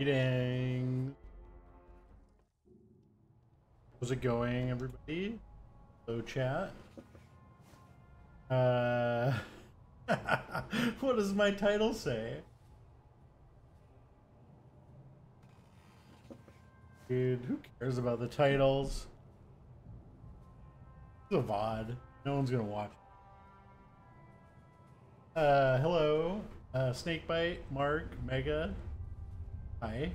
Eating. How's it going, everybody? Hello, chat. Uh, what does my title say? Dude, who cares about the titles? It's a VOD. No one's gonna watch. Uh, hello. Uh, Snakebite, Mark, Mega. Hi.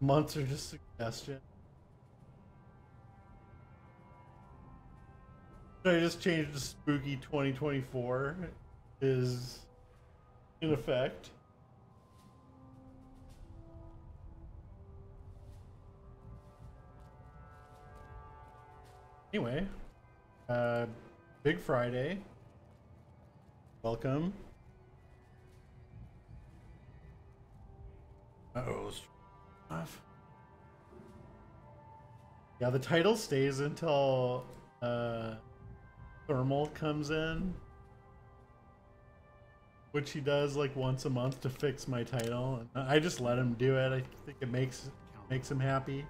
Months are just suggestion. Should I just change to Spooky 2024? Is in effect. Anyway, uh, Big Friday. Welcome. Oh. Yeah, the title stays until uh, Thermal comes in, which he does like once a month to fix my title. And I just let him do it. I think it makes makes him happy.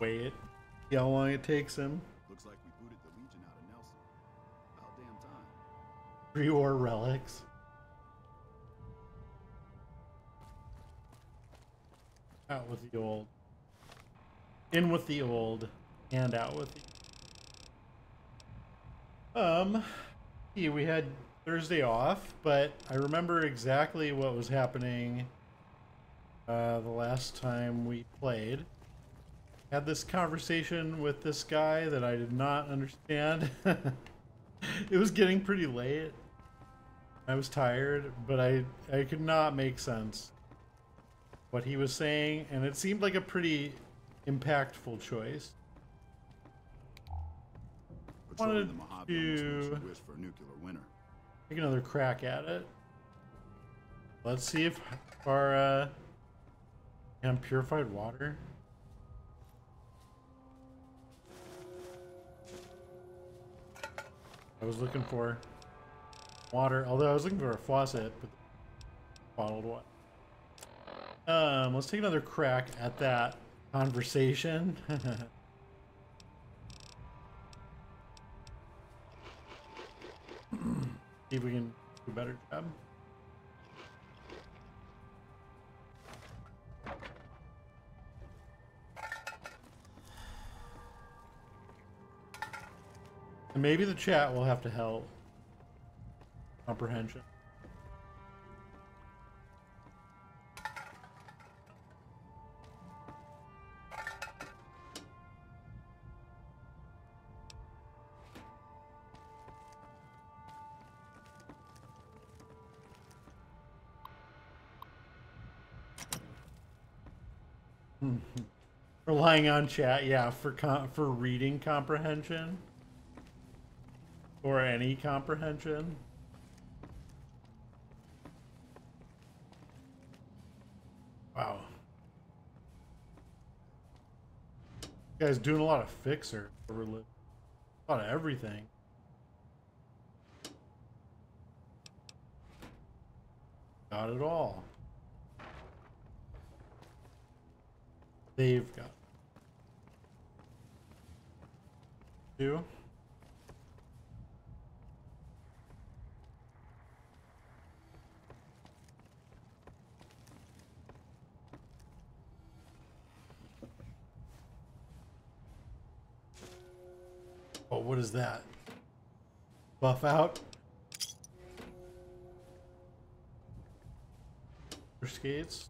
Wait, see how long it takes him. Pre-war relics. Out with the old. In with the old. And out with the... Um, yeah, we had Thursday off, but I remember exactly what was happening uh, the last time we played. Had this conversation with this guy that I did not understand. it was getting pretty late. I was tired, but I I could not make sense what he was saying, and it seemed like a pretty impactful choice. Wanted the Mojave to- wish for nuclear winter. Take another crack at it. Let's see if our uh, and purified water. I was looking for water, although I was looking for a faucet, but bottled water. Um, let's take another crack at that conversation. See if we can do a better job. Maybe the chat will have to help. Comprehension. Relying on chat, yeah, for for reading comprehension or any comprehension. Guys doing a lot of fixer a lot of everything. Got it all. They've got two. Is that? Buffout? For skates?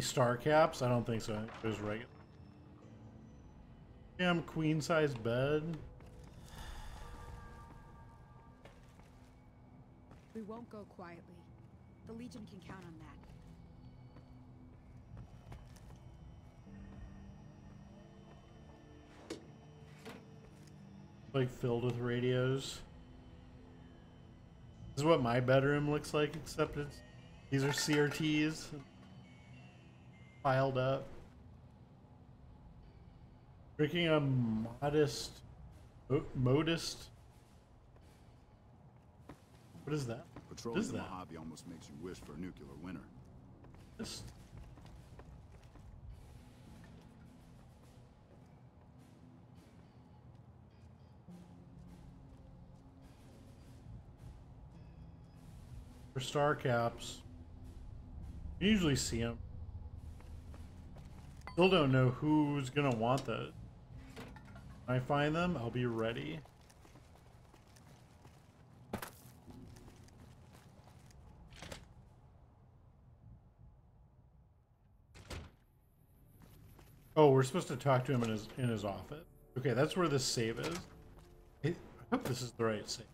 Star caps? I don't think so. I think There's regular. Damn queen size bed. We won't go quietly. The Legion can count on that. Like filled with radios. This is what my bedroom looks like, except it's these are CRTs piled up. Drinking a modest, modest. What is that? Patrolling the that? Mojave almost makes you wish for a nuclear winter. For star caps. You usually see them. Still don't know who's gonna want those. When I find them, I'll be ready. Oh, we're supposed to talk to him in his in his office. Okay, that's where the save is. I hope this is the right save.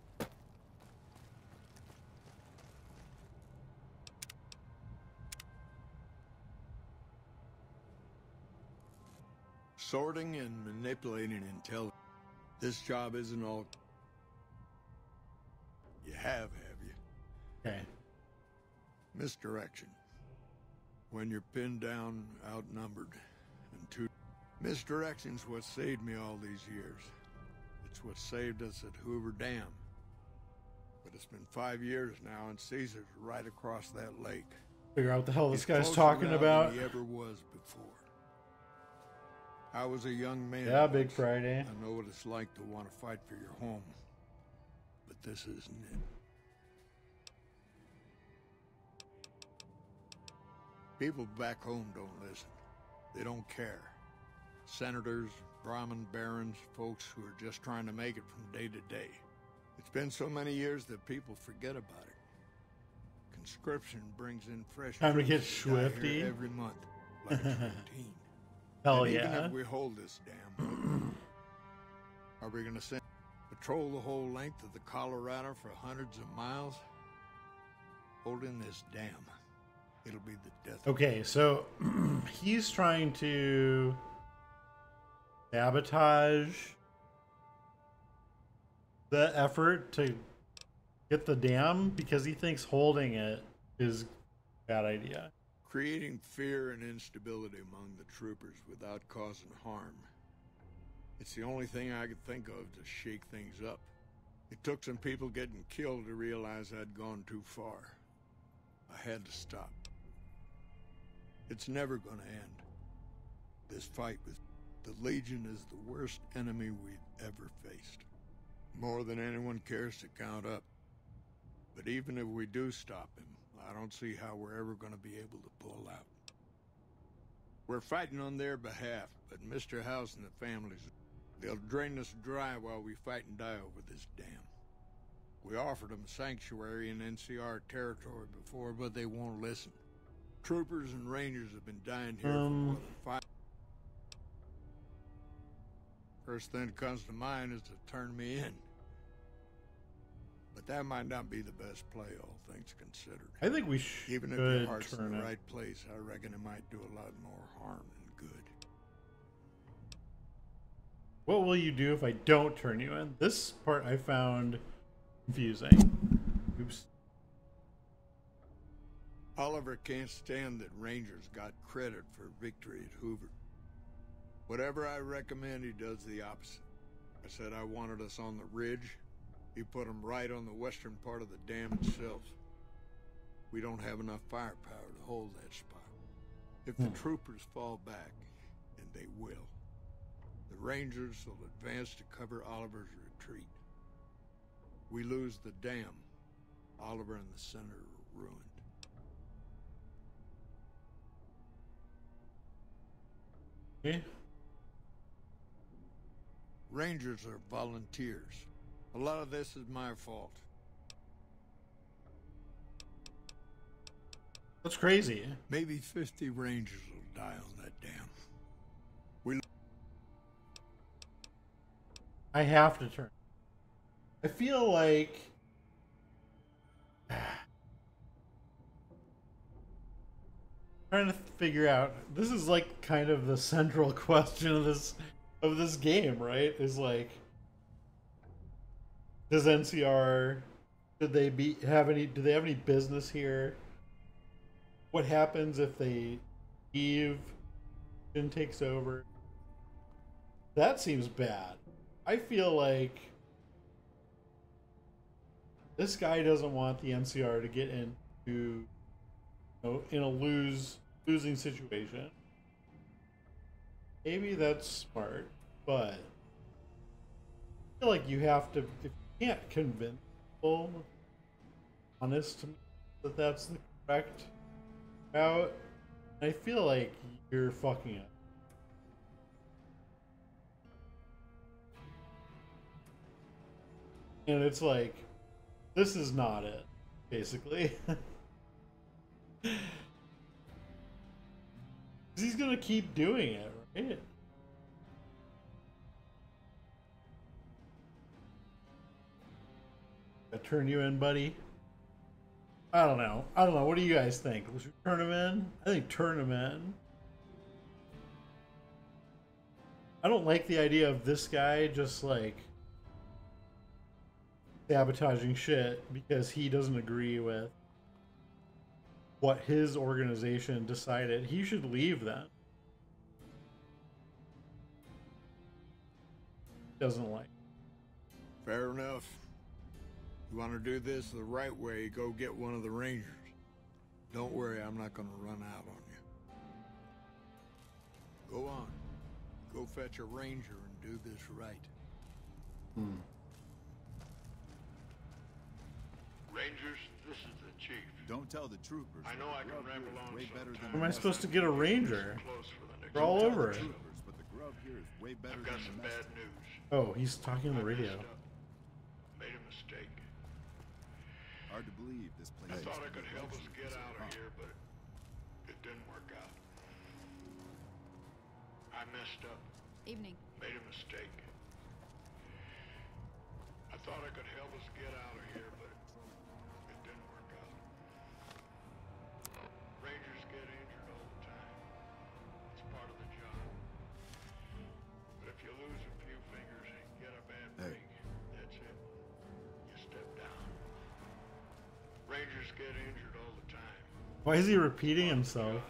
Sorting and manipulating intelligence. This job isn't all. You have, have you? Okay. Misdirection. When you're pinned down, outnumbered, too. Misdirection's what saved me all these years. It's what saved us at Hoover Dam. But it's been five years now, and Caesar's right across that lake. Figure out what the hell this He's guy's talking about. Than he ever was before. I was a young man. Yeah, Big. Friday. I know what it's like to want to fight for your home. But this isn't it. People back home don't listen. They don't care. Senators, Brahmin barons, folks who are just trying to make it from day to day. It's been so many years that people forget about it. Conscription brings in fresh Time to get that die here swifty. every month, like routine. Hell and yeah. Even if we hold this dam, are we going to send patrol the whole length of the Colorado for hundreds of miles? Holding this dam, it'll be the death. Okay, so he's trying to sabotage the effort to get the dam because he thinks holding it is a bad idea. creating fear and instability among the troopers without causing harm. It's the only thing I could think of to shake things up. It took some people getting killed to realize I'd gone too far. I had to stop. It's never going to end. This fight with the Legion is the worst enemy we've ever faced. More than anyone cares to count up. But even if we do stop him, I don't see how we're ever going to be able to pull out. We're fighting on their behalf, but Mr. House and the families, they'll drain us dry while we fight and die over this dam. We offered them sanctuary in NCR territory before, but they won't listen. Troopers and rangers have been dying here for Um. than five. First thing that comes to mind is to turn me in. But that might not be the best play, all things considered. I think we should Even if your heart's in the it. right place, I reckon it might do a lot more harm than good. What will you do if I don't turn you in? This part I found confusing. Oliver can't stand that Rangers got credit for victory at Hoover. Whatever I recommend, he does the opposite. I said I wanted us on the ridge. He put them right on the western part of the dam itself. We don't have enough firepower to hold that spot. If the hmm. troopers fall back, and they will, the Rangers will advance to cover Oliver's retreat. We lose the dam. Oliver and the center are ruined. Okay. Rangers are volunteers. A lot of this is my fault. That's crazy. Maybe 50 Rangers will die on that dam. We I have to turn. I feel like trying to figure out this is like kind of the central question of this of this game, right? Is like does NCR Did they be have any? Do they have any business here? What happens if they leave? Jin takes over. That seems bad. I feel like this guy doesn't want the NCR to get into you know, in a lose losing situation. Maybe that's smart, but I feel like you have to if you can't convince people honest that that's the correct route. I feel like you're fucking up. And it's like, this is not it, basically. He's gonna keep doing it, right? I turn you in, buddy. I don't know. I don't know. What do you guys think? Should turn him in? I think turn him in. I don't like the idea of this guy just like sabotaging shit because he doesn't agree with what his organization decided. He should leave then. Doesn't like. Fair enough. You want to do this the right way, go get one of the Rangers. Don't worry, I'm not going to run out on you. Go on. Go fetch a Ranger and do this right. Hmm. Rangers, this is the chief. Don't tell the troopers. I know I the can grub ramble on way better than sometime. How am I supposed to get a ranger? Close for the next We're all over it. but the grub here is way better I've got than some the bad news. Oh, he's talking on the radio. messed. Made a mistake. Hard to believe this place. I thought I could help us get out of here, but it didn't work out. I messed up. Evening. Made a mistake. I thought I could help us get out of here, Why is he repeating himself?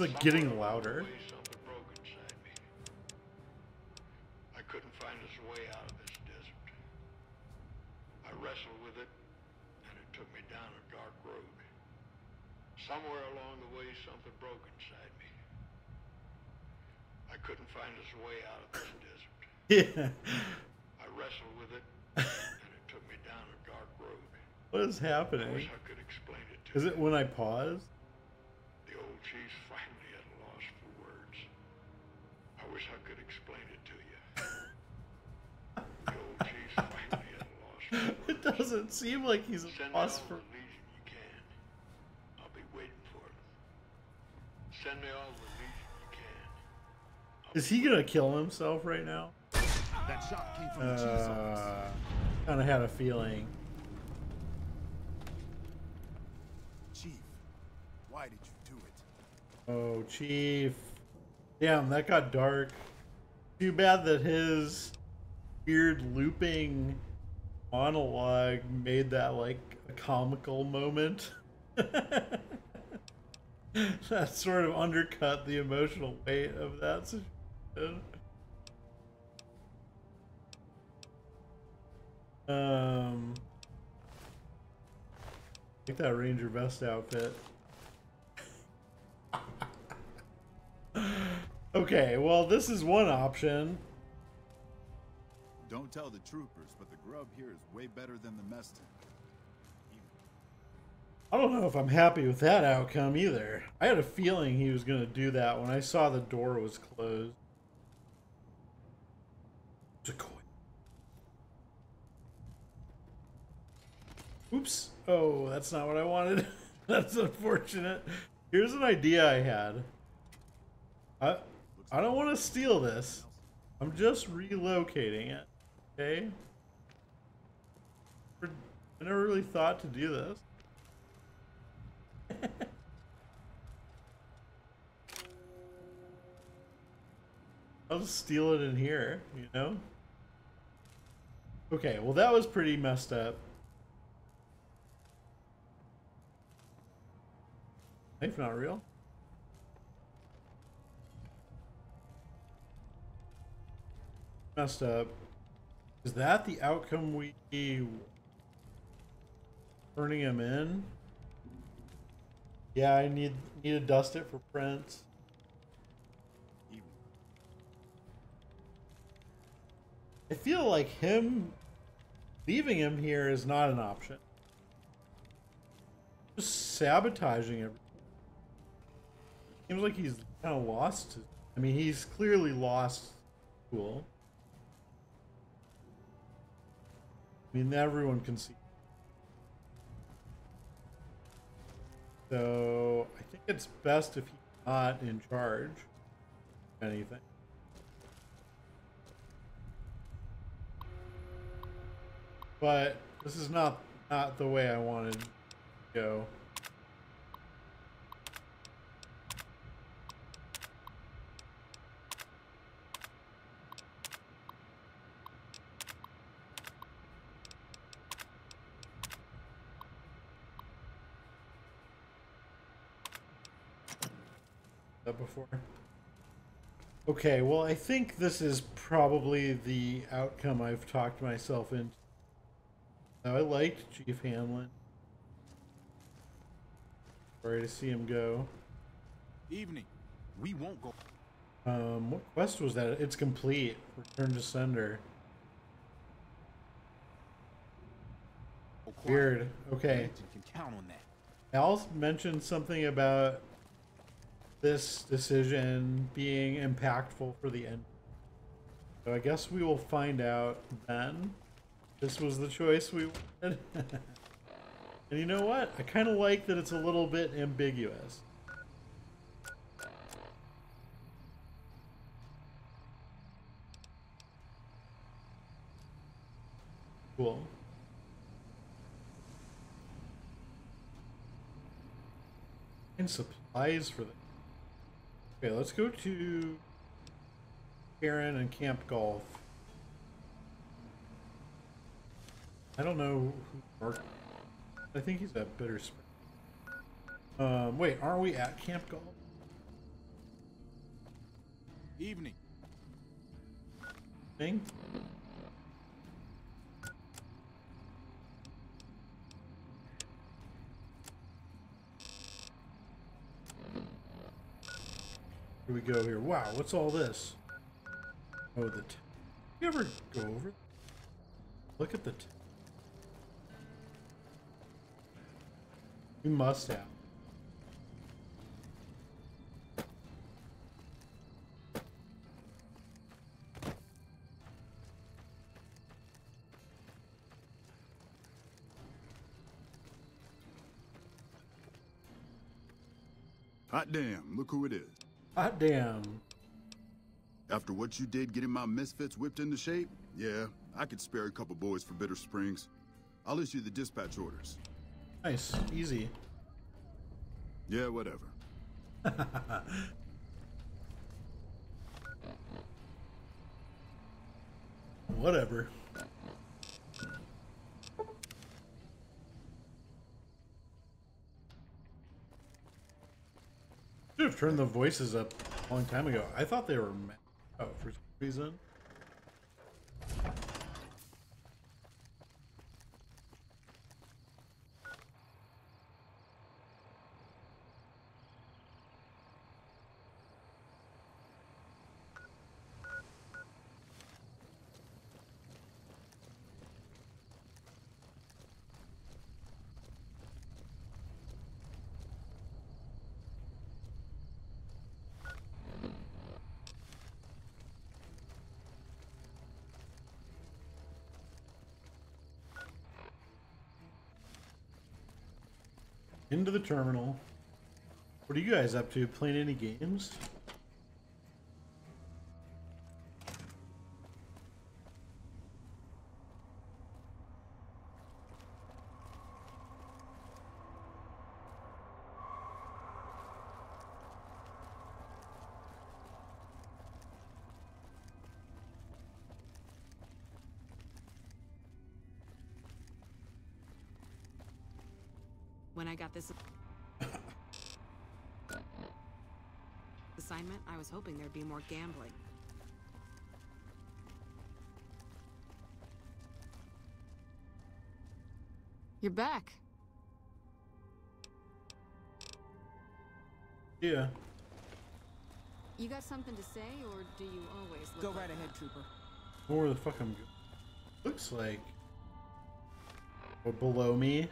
Like getting louder. the way, something broke inside me. I couldn't find us a way out of this desert. I wrestled with it, and it took me down a dark road. Somewhere along the way, something broke inside me. I couldn't find way out of this desert. Yeah. I wrestled with it, and it took me down a dark road. What is I happening? I could explain it to Is it when I pause? Doesn't seem like he's a Send me boss all for. the legion you can. I'll be waiting for it. Send me all the legion you can. I'll Is he gonna kill himself right now? That shot came from the chief's office. Uh, kind of had a feeling. Chief, why did you do it? Oh, Chief. Damn, that got dark. Too bad that his weird looping monologue made that like a comical moment. that sort of undercut the emotional weight of that situation. Um, I like that Ranger vest outfit. okay, well, this is one option. Don't tell the troopers, but the grub here is way better than the mess tent. I don't know if I'm happy with that outcome either. I had a feeling he was going to do that when I saw the door was closed. It's a coin. Oops. Oh, that's not what I wanted. that's unfortunate. Here's an idea I had. I I don't want to steal this. I'm just relocating it. Okay? I never really thought to do this. I'll just steal it in here, you know? Okay, well that was pretty messed up. Knife not real? Messed up. Is that the outcome we turning him in? Yeah, I need need to dust it for prints. I feel like him leaving him here is not an option. Just sabotaging everything. Seems like he's kind of lost. I mean, he's clearly lost school. I mean, everyone can see. So I think it's best if he's not in charge. Anything. But this is not not the way I wanted to go. That before. Okay, well, I think this is probably the outcome I've talked myself into. Now, I liked Chief Hanlon. Sorry to see him go. Evening. We won't go. Um, what quest was that? It's complete. Return to sender. Weird. Okay. Legion can count on mentioned something about this decision being impactful for the end. So I guess we will find out then. This was the choice we wanted. and you know what? I kind of like that it's a little bit ambiguous. Cool. And supplies for them. Okay, let's go to Karen and Camp Golf. I don't know who Mark. I think he's at Bitter Spring. Um, wait, aren't we at Camp Golf? Evening. Thing? Here we go here. Wow, what's all this? Oh, the. T- you ever go over? Look at the. You must have. Hot damn, look who it is. Hot damn. After what you did getting my misfits whipped into shape, yeah, I could spare a couple boys for Bitter Springs. I'll issue the dispatch orders. Nice, easy. Yeah, whatever. Whatever. Have turned the voices up a long time ago. I thought they were out oh, for some reason. The terminal. What are you guys up to? Playing any games? When I got this assignment, I was hoping there'd be more gambling. You're back. Yeah. You got something to say, or do you always look Go like right that? ahead, Trooper. Where the fuck I'm? Looks like. Or below me.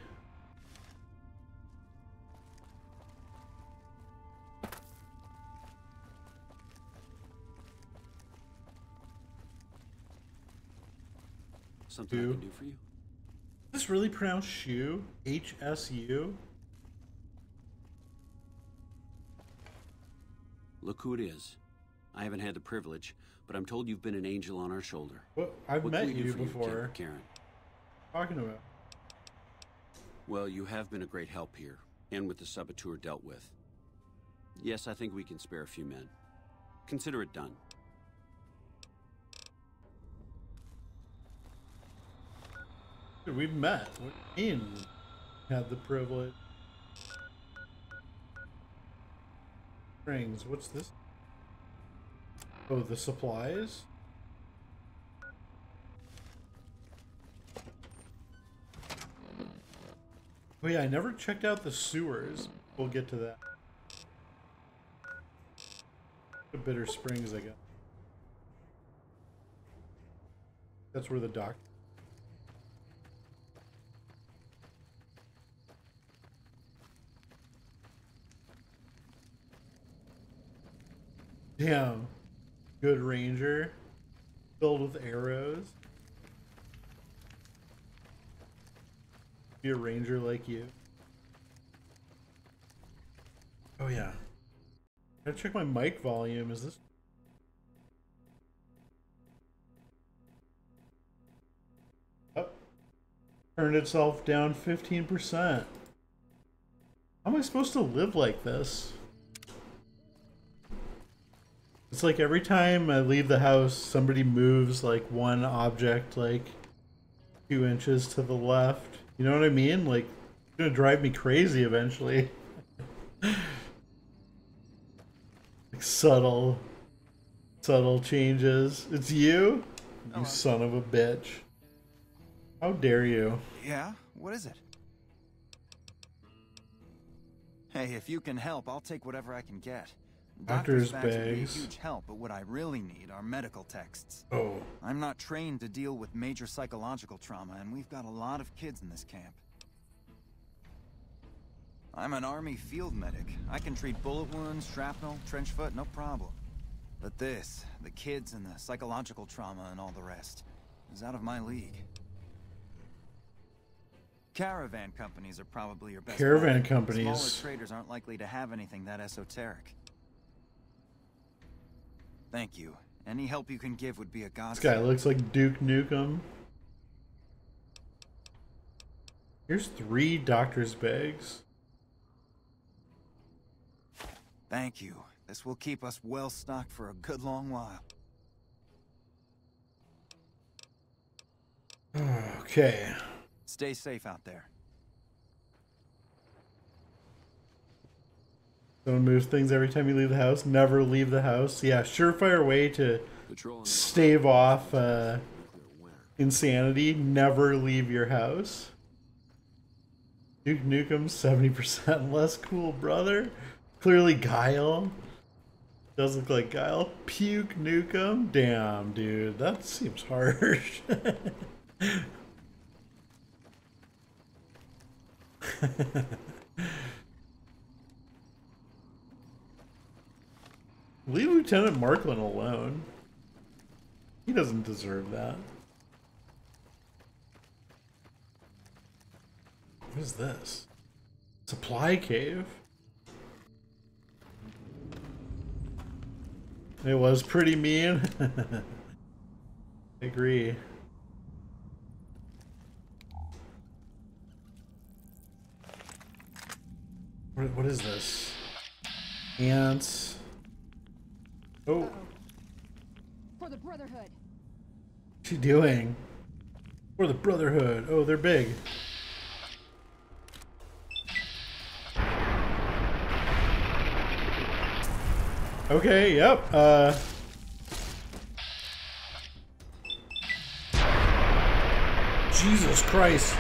Something I can do for you? Is this really pronounced shoe? H S U? Look who it is. I haven't had the privilege, but I'm told you've been an angel on our shoulder. What? I've What met can we do you for before. Karen? Talking about. Well, you have been a great help here, and with the saboteur dealt with. Yes, I think we can spare a few men. Consider it done. We've met. Mean? Had the privilege. Rings. What's this? Oh, the supplies? Oh yeah, I never checked out the sewers. We'll get to that. The Bitter Springs, I guess. That's where the dock. Damn. Good ranger. Filled with arrows. Be a ranger like you. Oh yeah. Gotta check my mic volume. Is this Oh. Turned itself down 15%. How am I supposed to live like this? It's like every time I leave the house, somebody moves like one object like two inches to the left. You know what I mean? Like, it's gonna drive me crazy eventually. like subtle, subtle changes. It's you, you son of a bitch. How dare you? Yeah? What is it? Hey, if you can help, I'll take whatever I can get. Doctor's bags would be a huge help, but what I really need are medical texts. Oh, I'm not trained to deal with major psychological trauma, and we've got a lot of kids in this camp. I'm an army field medic. I can treat bullet wounds, shrapnel, trench foot, no problem. But this, the kids and the psychological trauma and all the rest, is out of my league. Caravan companies are probably your best Caravan companies. Smaller traders aren't likely to have anything that esoteric. Thank you. Any help you can give would be a godsend. this guy looks like Duke Nukem. Here's three doctor's bags. Thank you. This will keep us well stocked for a good long while. Okay. Stay safe out there. Don't move things every time you leave the house. Never leave the house. Yeah, surefire way to stave off uh, insanity. Never leave your house. Duke Nukem, 70% less cool, brother. Clearly Guile. Does look like Guile. Puke Nukem. Damn, dude. That seems harsh. Leave Lieutenant Markland alone. He doesn't deserve that. What is this? Supply cave. It was pretty mean. Agree. What, what is this? Ants. Oh, Uh-oh. For the Brotherhood. what's she doing? For the Brotherhood. Oh, they're big. Okay, yep. Uh Jesus Christ.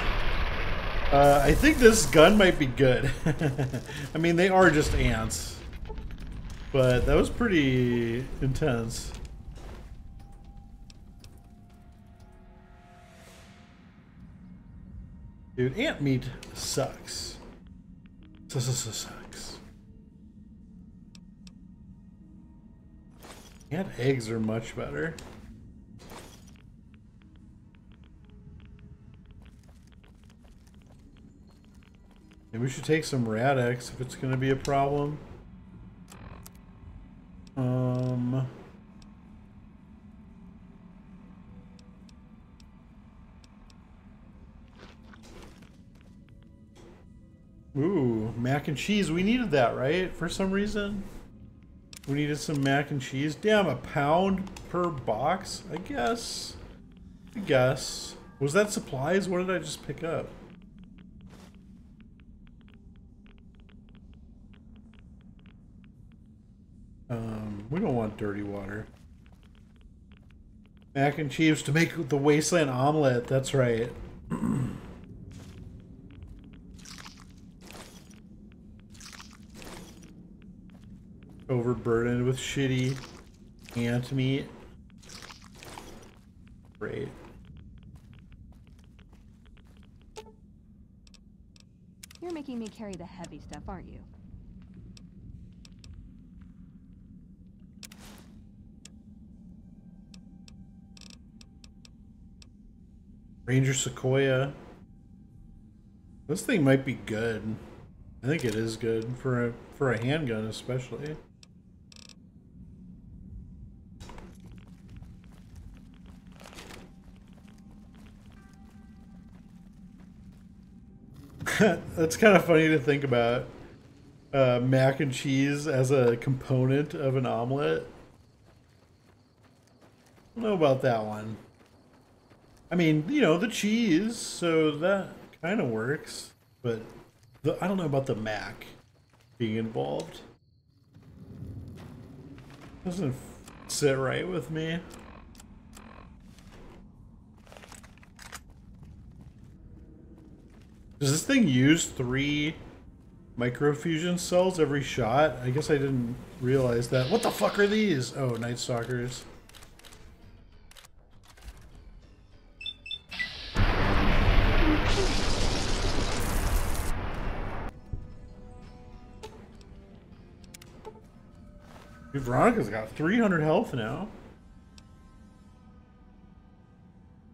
Uh, I think this gun might be good. I mean, they are just ants. But that was pretty intense. Dude, ant meat sucks. Sucks. Ant eggs are much better. Maybe we should take some Rad-X if it's going to be a problem. Um... Ooh, mac and cheese. We needed that, right? For some reason. We needed some mac and cheese. Damn, a pound per box? I guess. I guess. Was that supplies? What did I just pick up? Um, we don't want dirty water. Mac and cheese to make the wasteland omelet. That's right. Overburdened with shitty ant meat. Great. You're making me carry the heavy stuff, aren't you? Ranger Sequoia. This thing might be good. I think it is good for a for a handgun especially. That's kind of funny to think about. Uh, mac and cheese as a component of an omelet. I don't know about that one. I mean, you know, the cheese, so that kind of works. But the, I don't know about the mac being involved. Doesn't sit right with me. Does this thing use three microfusion cells every shot? I guess I didn't realize that. What the fuck are these? Oh, Night Stalkers. Dude, Veronica's got 300 health now.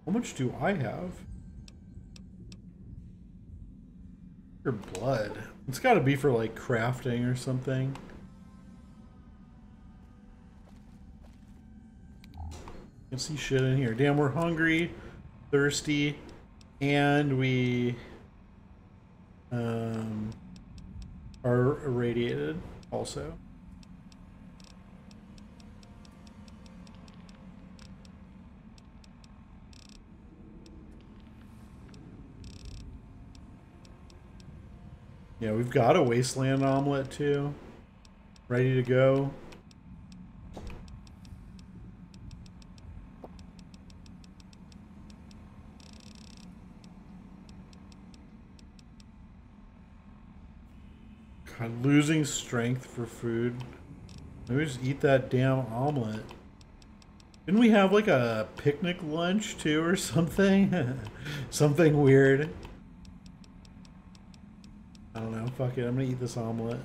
How much do I have? Your blood. It's got to be for like crafting or something. Can't see shit in here. Damn, we're hungry, thirsty, and we um, are irradiated also. Yeah, we've got a wasteland omelet too. Ready to go. God, losing strength for food. Maybe just eat that damn omelet. Didn't we have like a picnic lunch too or something? something weird don't know. Fuck it. I'm gonna eat this omelet.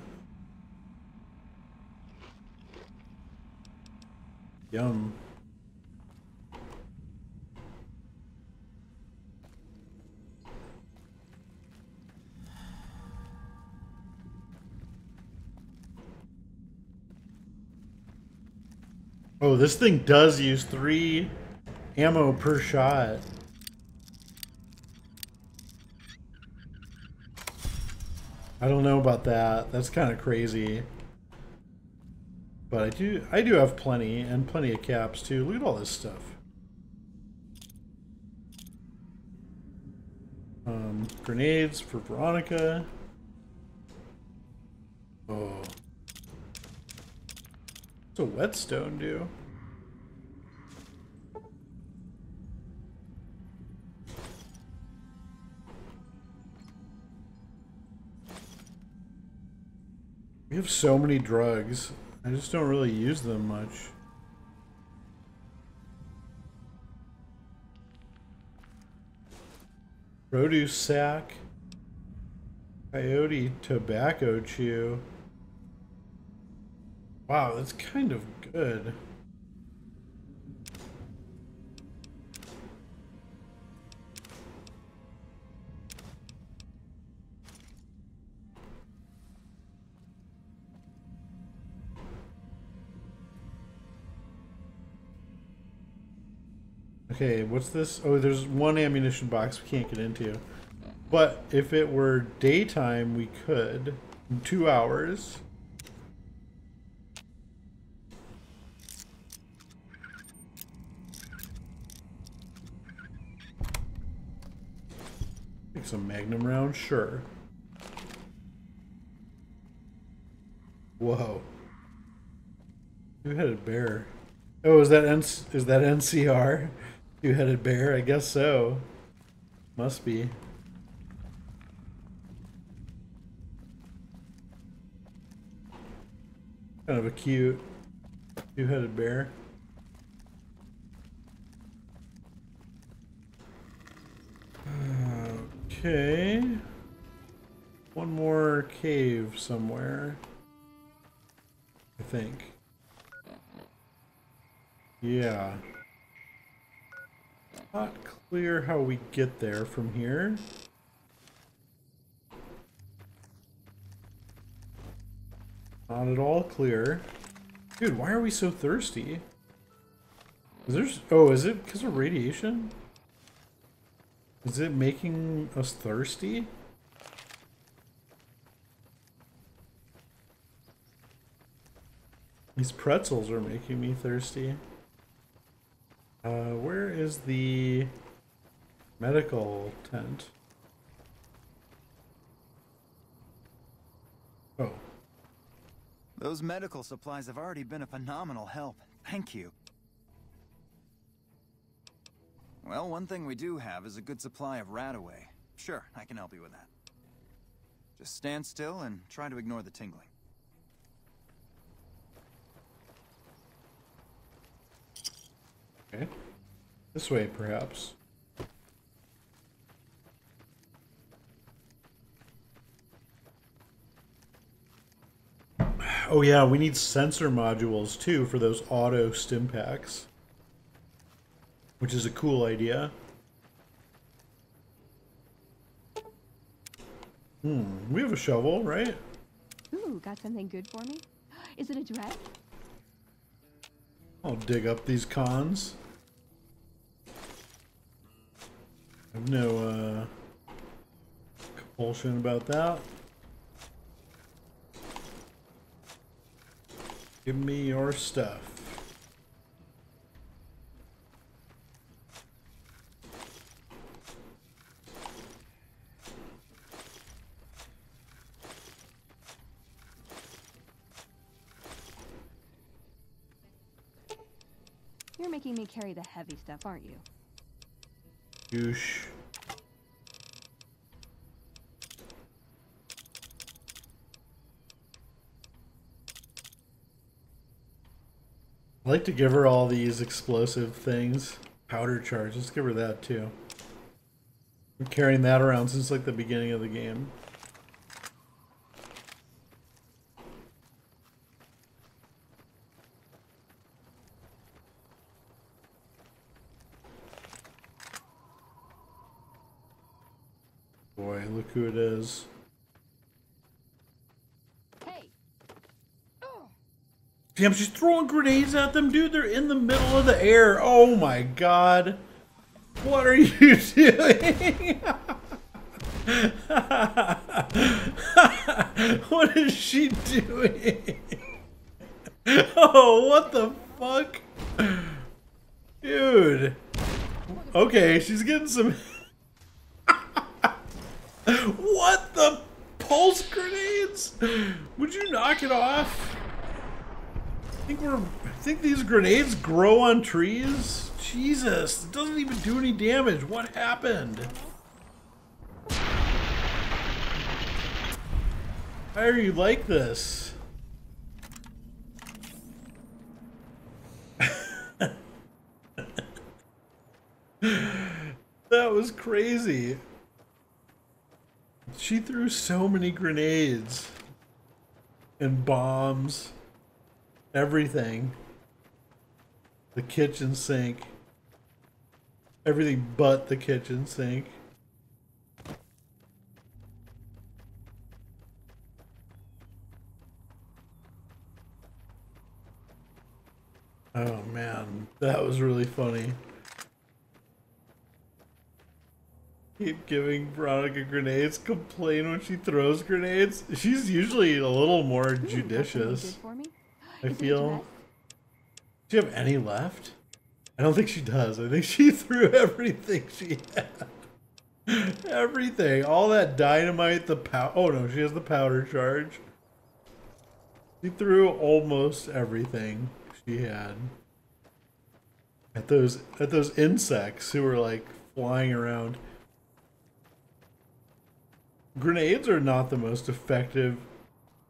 Yum. Oh, this thing does use three ammo per shot. I don't know about that. That's kind of crazy. But I do I do have plenty and plenty of caps too. Look at all this stuff. Um, grenades for Veronica. Oh. What's a whetstone do? We have so many drugs. I just don't really use them much. Produce sack. Coyote tobacco chew. Wow, that's kind of good. Okay, what's this? Oh, there's one ammunition box we can't get into. But if it were daytime, we could. In two hours. Take some magnum round, sure. Whoa. Two-headed bear. Oh, is that N is that NCR? Two-headed bear? I guess so. Must be. Kind of a cute two-headed bear. Okay. One more cave somewhere. I think. Yeah. Not clear how we get there from here. Not at all clear. Dude, why are we so thirsty? Is there... Oh, is it because of radiation? Is it making us thirsty? These pretzels are making me thirsty. Uh, where is the medical tent? Oh. Those medical supplies have already been a phenomenal help. Thank you. Well, one thing we do have is a good supply of Radaway. Sure, I can help you with that. Just stand still and try to ignore the tingling. Okay. This way, perhaps. Oh yeah, we need sensor modules too for those auto stim packs. Which is a cool idea. Hmm, we have a shovel, right? Ooh, got something good for me? Is it a dress? I'll dig up these Khans. I have no uh, compulsion about that. Give me your stuff. You're making me carry the heavy stuff, aren't you? Douche. I like to give her all these explosive things. Powder charge. Let's give her that too. I'm carrying that around since like the beginning of the game. Boy, look who it is. Hey! Damn, she's throwing grenades at them, dude. They're in the middle of the air. Oh my god. What are you doing? what is she doing? oh, what the fuck? Dude. Okay, she's getting some... what the pulse grenades? Would you knock it off? I think we're... I think these grenades grow on trees? Jesus, it doesn't even do any damage. What happened? Why are you like this? that was crazy. She threw so many grenades and bombs, everything. The kitchen sink. Everything but the kitchen sink. Oh man, that was really funny. Keep giving Veronica grenades, complain when she throws grenades. She's usually a little more judicious. I feel. Do you have any left? I don't think she does. I think she threw everything she had. everything. All that dynamite, the pow. Oh no, she has the powder charge. She threw almost everything she had. At those at those insects who were like flying around. Grenades are not the most effective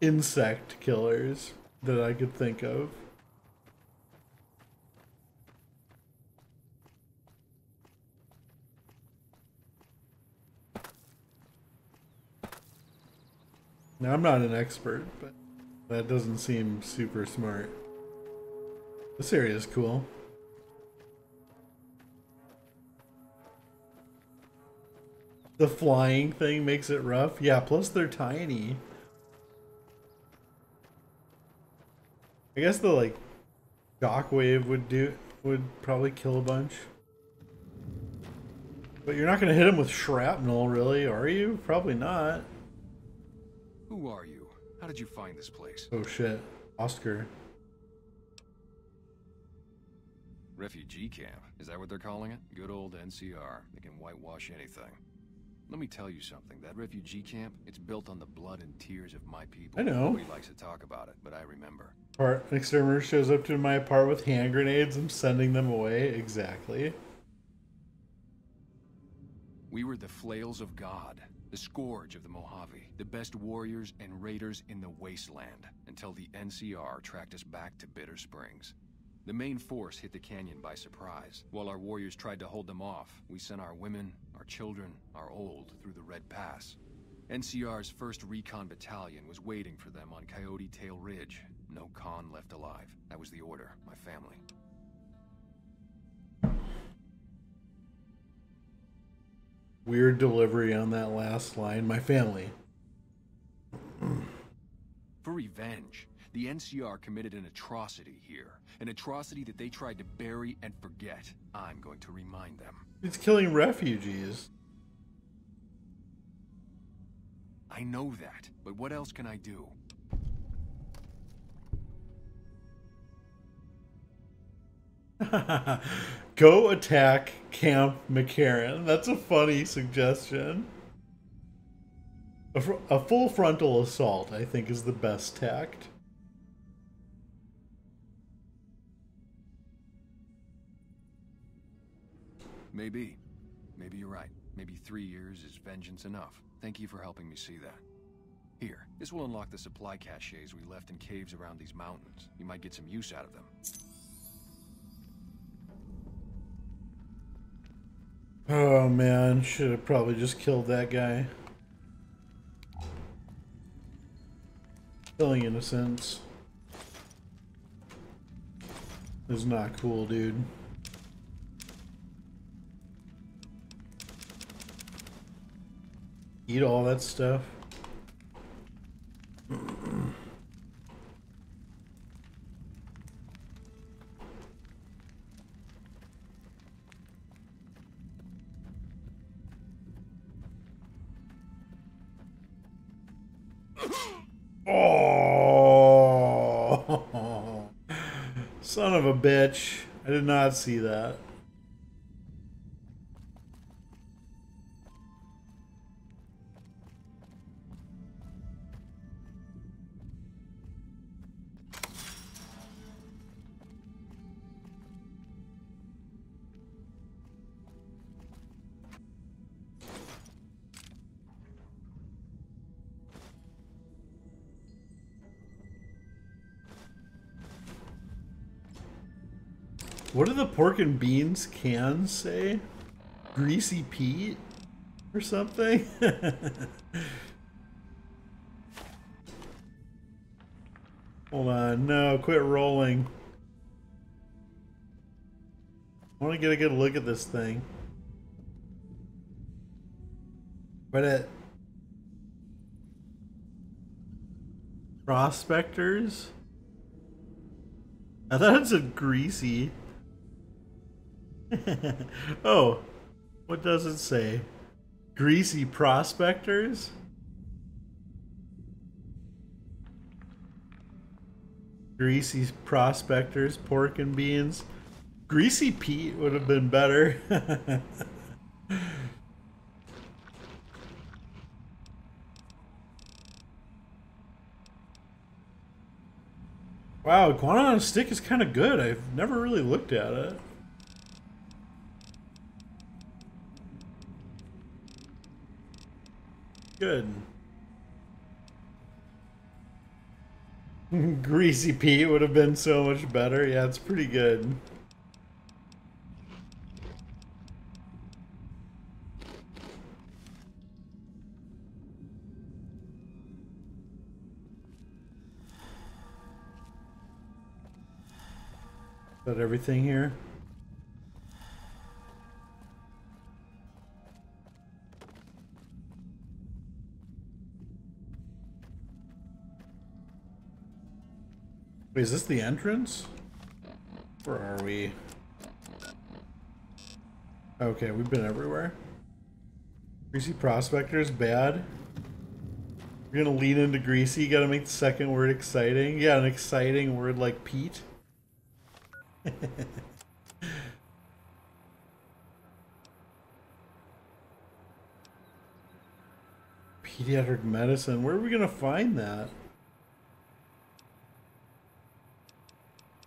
insect killers that I could think of. Now, I'm not an expert, but that doesn't seem super smart. This area is cool. The flying thing makes it rough. Yeah, plus they're tiny. I guess the like shock wave would do would probably kill a bunch. But you're not gonna hit him with shrapnel, really, are you? Probably not. Who are you? How did you find this place? Oh shit. Oscar. Refugee camp. Is that what they're calling it? Good old NCR. They can whitewash anything. Let me tell you something. That refugee camp, it's built on the blood and tears of my people. I know. Nobody likes to talk about it, but I remember. Part exterminator shows up to my apartment with hand grenades. I'm sending them away. Exactly. We were the flails of God, the scourge of the Mojave, the best warriors and raiders in the wasteland, until the NCR tracked us back to Bitter Springs. The main force hit the canyon by surprise. While our warriors tried to hold them off, we sent our women, our children, our old through the Red Pass. NCR's 1st Recon Battalion was waiting for them on Coyote Tail Ridge. No Khan left alive. That was the order. My family. Weird delivery on that last line. My family. For revenge, the NCR committed an atrocity here. An atrocity that they tried to bury and forget. I'm going to remind them. It's killing refugees. I know that, but what else can I do? Go attack Camp McCarran. That's a funny suggestion. A, fr- a full frontal assault, I think, is the best tact. Maybe. Maybe you're right. Maybe three years is vengeance enough. Thank you for helping me see that. Here, this will unlock the supply caches we left in caves around these mountains. You might get some use out of them. Oh man, should have probably just killed that guy. Killing innocents is not cool, dude. eat all that stuff. oh, son of a bitch. I did not see that. Beans can say? Greasy Pete? Or something? Hold on, no, quit rolling. I want to get a good look at this thing. But it... Prospectors? I thought it said greasy. oh, what does it say? Greasy prospectors? Greasy prospectors, pork and beans. Greasy Pete would have been better. wow, Iguana on a stick is kind of good. I've never really looked at it. Good. Greasy Pete would have been so much better. Yeah, it's pretty good. Is that everything here? Wait, is this the entrance? Where are we? Okay, we've been everywhere. Greasy Prospector's bad. We're gonna lean into greasy, you gotta make the second word exciting. Yeah, an exciting word like Pete. Pediatric medicine, where are we gonna find that?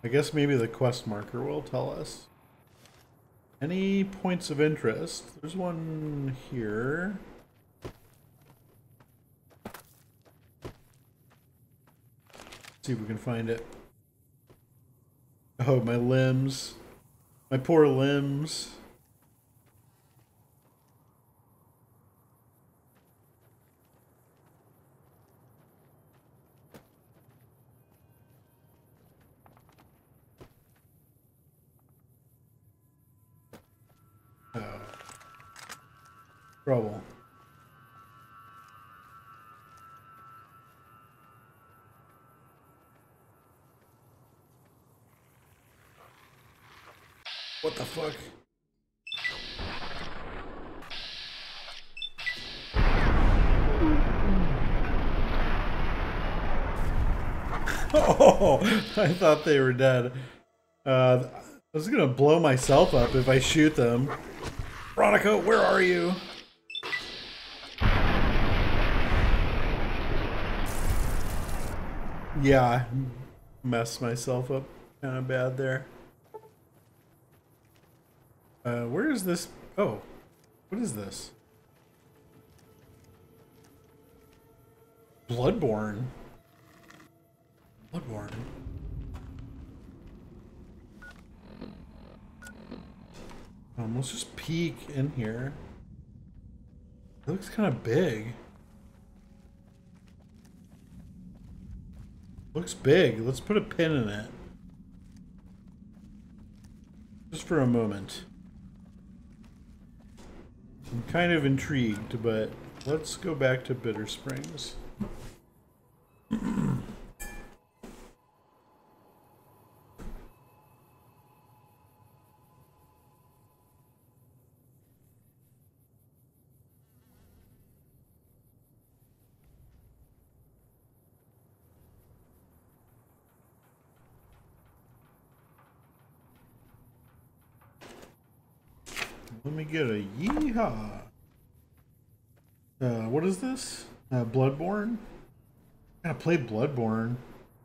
I guess maybe the quest marker will tell us. Any points of interest? There's one here. see if we can find it. Oh, my limbs. My poor limbs. Trouble. What the fuck? Oh, I thought they were dead. Uh, I was gonna blow myself up if I shoot them. Veronica, where are you? Yeah, I messed myself up kind of bad there. Uh, where is this? Oh, what is this? Bloodborne. Bloodborne. Um, let's just peek in here. It looks kind of big. Looks big. Let's put a pin in it. Just for a moment. I'm kind of intrigued, but let's go back to Bitter Springs. Let me get a yeehaw. Uh, what is this? Uh, Bloodborne? I played Bloodborne.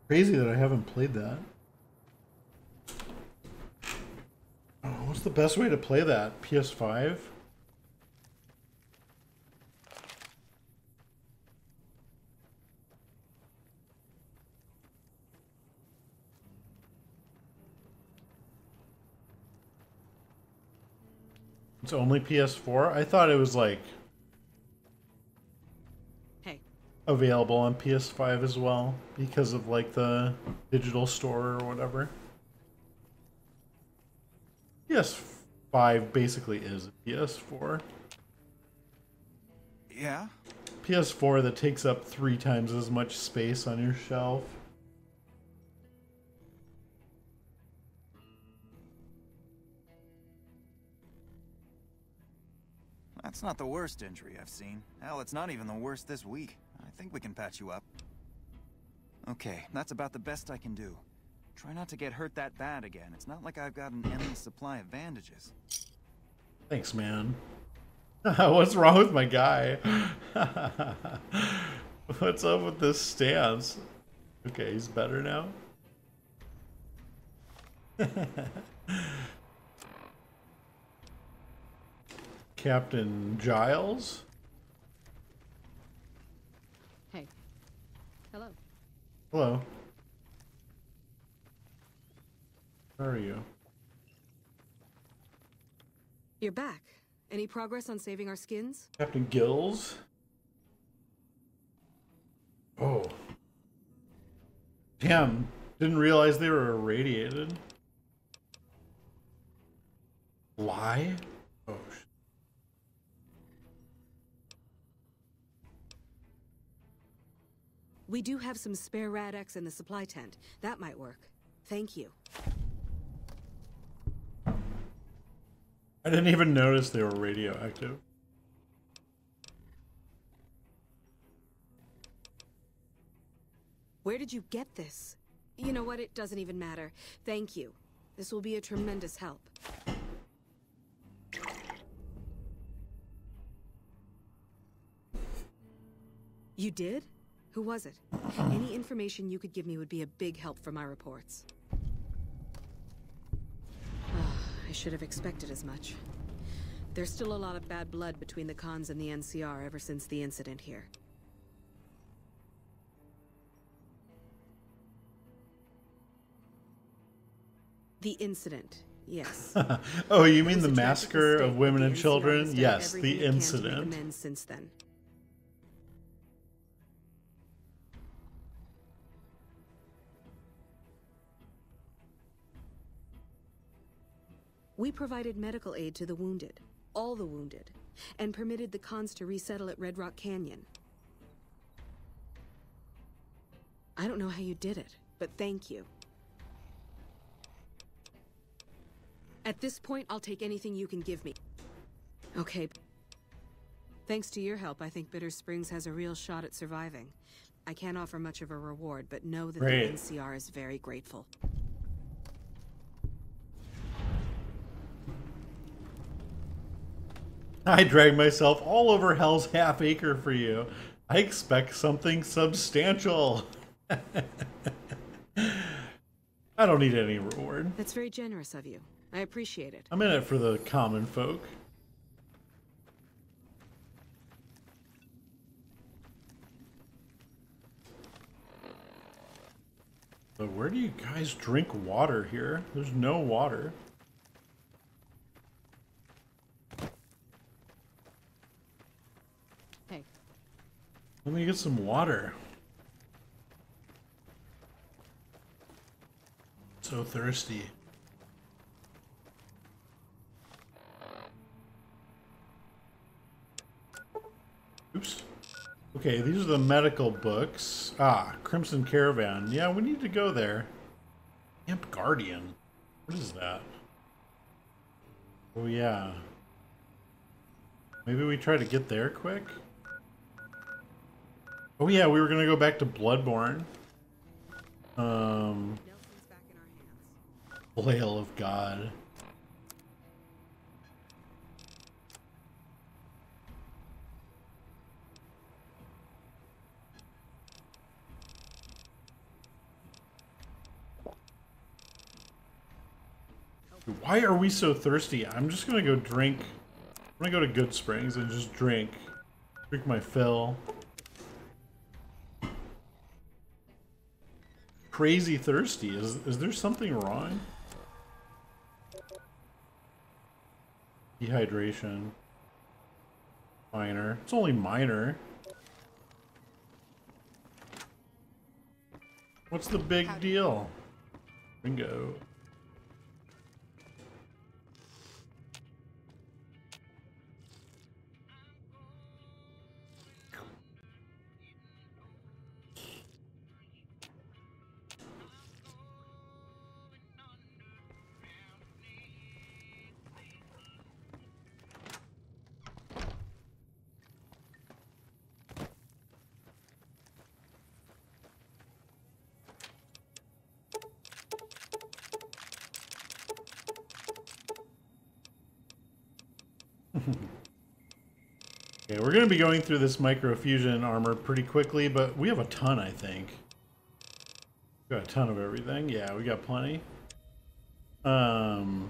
Crazy that I haven't played that. Oh, what's the best way to play that? PS5? It's only PS4? I thought it was like Hey. available on PS5 as well because of like the digital store or whatever. PS5 basically is a PS4. Yeah? PS4 that takes up three times as much space on your shelf. That's not the worst injury I've seen. Hell, it's not even the worst this week. I think we can patch you up. Okay, that's about the best I can do. Try not to get hurt that bad again. It's not like I've got an endless supply of bandages. Thanks, man. What's wrong with my guy? What's up with this stance? Okay, he's better now. Captain Giles? Hey. Hello. Hello. How are you? You're back. Any progress on saving our skins? Captain Gills? Oh. Damn, didn't realize they were irradiated. Lie? We do have some spare Rad-X in the supply tent. That might work. Thank you. I didn't even notice they were radioactive. Where did you get this? You know what? It doesn't even matter. Thank you. This will be a tremendous help. You did? Who was it? Any information you could give me would be a big help for my reports. Ah, I should have expected as much. There's still a lot of bad blood between the Khans and the NCR ever since the incident here. The incident, yes. oh, you mean the massacre of women and children? Yes, the it can to make incident. since then. We provided medical aid to the wounded, all the wounded, and permitted the Khans to resettle at Red Rock Canyon. I don't know how you did it, but thank you. At this point, I'll take anything you can give me. Okay. Thanks to your help, I think Bitter Springs has a real shot at surviving. I can't offer much of a reward, but know that Great. the NCR is very grateful. I dragged myself all over Hell's Half Acre for you. I expect something substantial. I don't need any reward. That's very generous of you. I appreciate it. I'm in it for the common folk. But where do you guys drink water here? There's no water. Hey. Let me get some water. So thirsty. Oops. Okay, these are the medical books. Ah, Crimson Caravan. Yeah, we need to go there. Camp Guardian. What is that? Oh, yeah. Maybe we try to get there quick? Oh yeah, we were gonna go back to Bloodborne. Um, Lail of God. Why are we so thirsty? I'm just gonna go drink. I'm gonna go to Goodsprings and just drink. Drink my fill. Crazy thirsty. Is is there something wrong? Dehydration. Minor. It's only minor. What's the big deal? Bingo. Going to be going through this microfusion armor pretty quickly, but we have a ton, I think. We got a ton of everything. Yeah, we got plenty. Um...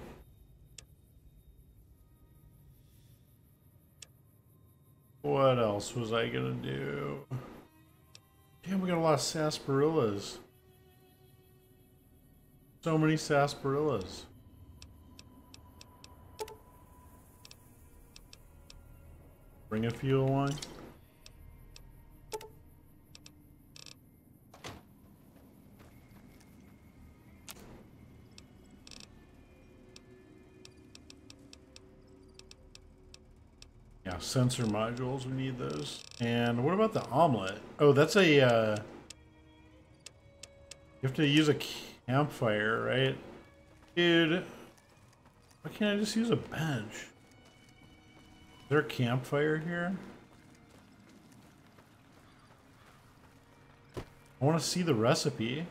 What else was I gonna do? Damn, we got a lot of sarsaparillas. So many sarsaparillas. Bring a few along. Yeah, sensor modules, we need those. And what about the omelet? Oh, that's a, uh, you have to use a campfire, right? Dude, why can't I just use a bench? Is there a campfire here? I want to see the recipe.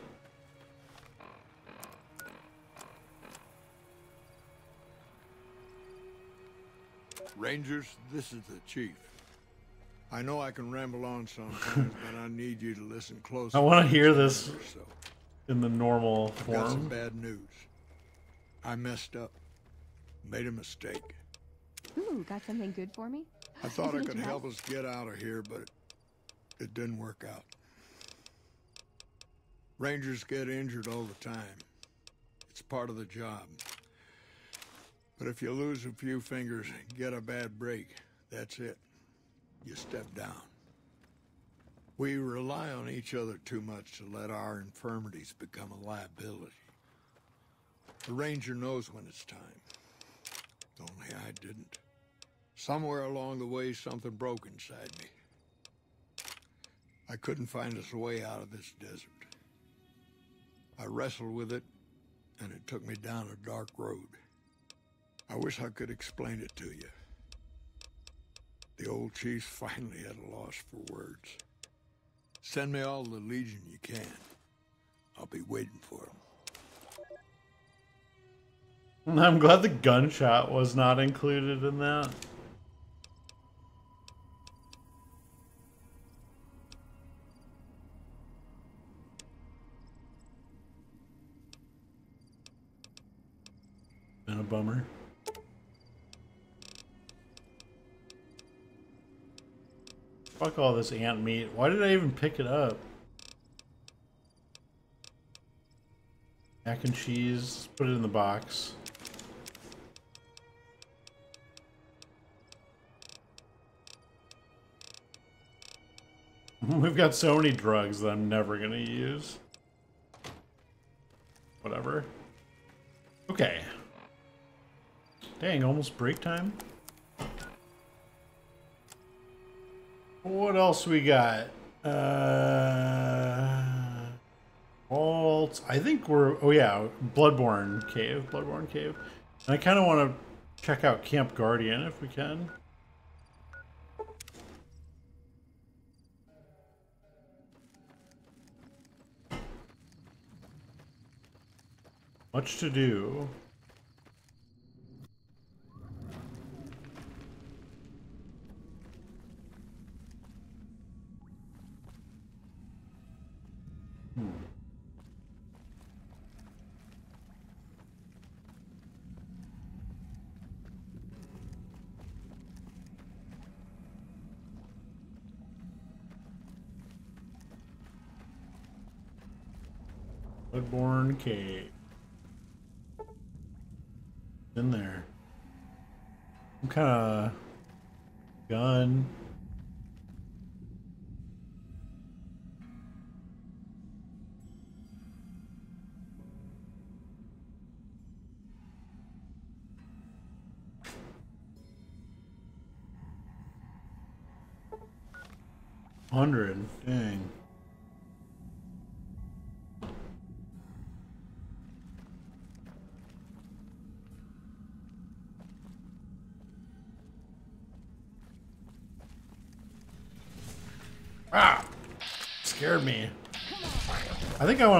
Rangers, this is the chief. I know I can ramble on sometimes, but I need you to listen close. I want to hear this so. in the normal I've form. Got some bad news. I messed up. Made a mistake. Ooh, got something good for me? I thought it could help us get out of here, but it didn't work out. Rangers get injured all the time. It's part of the job. But if you lose a few fingers, get a bad break, that's it. You step down. We rely on each other too much to let our infirmities become a liability. The Ranger knows when it's time. Only I didn't. Somewhere along the way, something broke inside me. I couldn't find a way out of this desert. I wrestled with it, and it took me down a dark road. I wish I could explain it to you. The old chief's finally at a loss for words. Send me all the Legion you can. I'll be waiting for them. I'm glad the gunshot was not included in that. Fuck all this ant meat. Why did I even pick it up? Mac and cheese. Put it in the box. We've got so many drugs that I'm never going to use. Whatever. Okay. Dang, almost break time. What else we got? Uh, Vault. I think we're. Oh yeah, Bloodborne Cave. Bloodborne Cave. And I kind of want to check out Camp Guardian if we can. Much to do. Hmm. Bloodborne In there. Some kind of gun.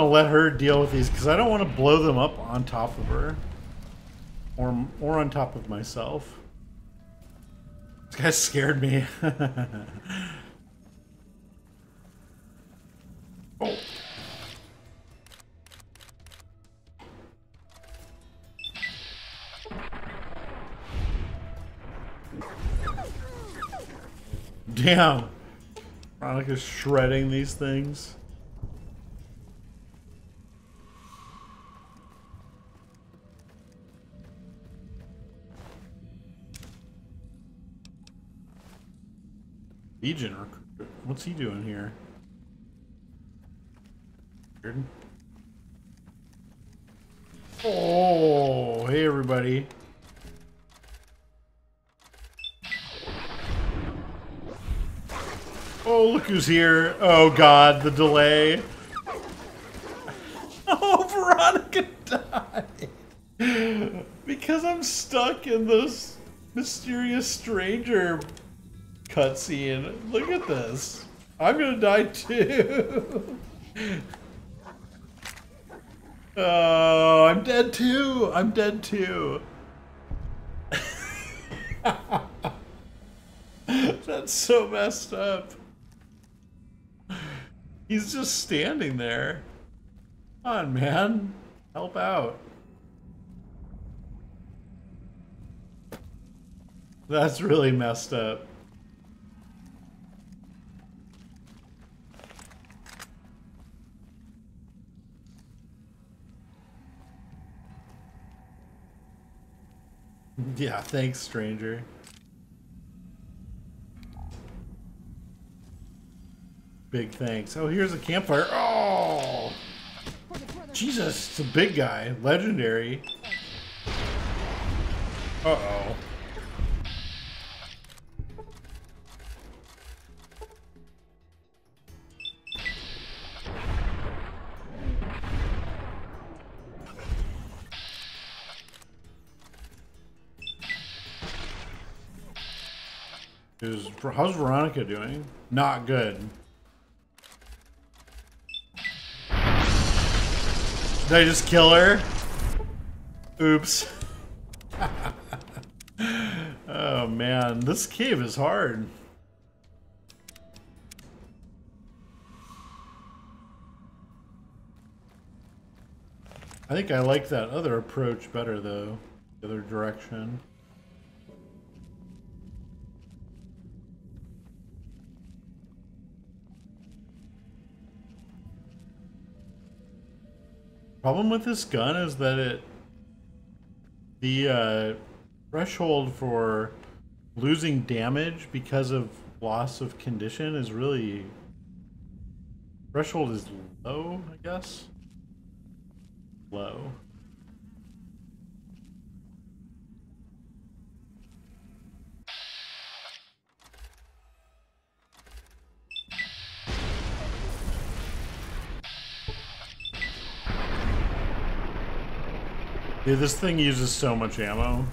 Let her deal with these because I don't want to blow them up on top of her. Or, or on top of myself. This guy scared me. oh. Damn. Veronica's shredding these things. Legion. What's he doing here? Oh, hey everybody. Oh, look who's here. Oh god, the delay. Oh, Veronica died. Because I'm stuck in this mysterious stranger cutscene. Look at this. I'm gonna die too. Oh, I'm dead too. I'm dead too. That's so messed up. He's just standing there. Come on, man. Help out. That's really messed up. Yeah, thanks, stranger. Big thanks. Oh, here's a campfire. Oh! Jesus, it's a big guy. Legendary. Uh-oh. How's Veronica doing? Not good. Did I just kill her? Oops. oh man, this cave is hard. I think I like that other approach better though. The other direction. Problem with this gun is that it the uh, threshold for losing damage because of loss of condition is really threshold is low, I guess. Low. Dude, this thing uses so much ammo.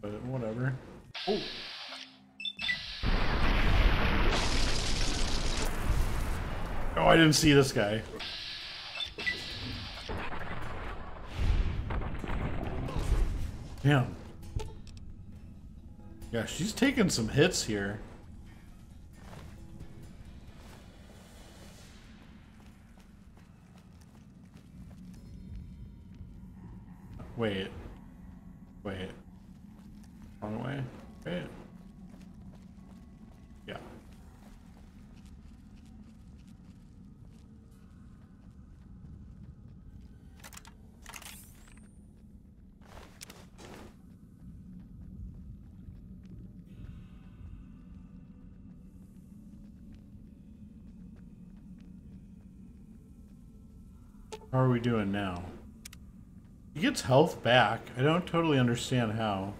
But whatever. Oh. Oh, I didn't see this guy. Damn. Yeah, she's taking some hits here. Wait. Wait. Wrong way? Wait. Yeah. How are we doing now? He gets health back. I don't totally understand how.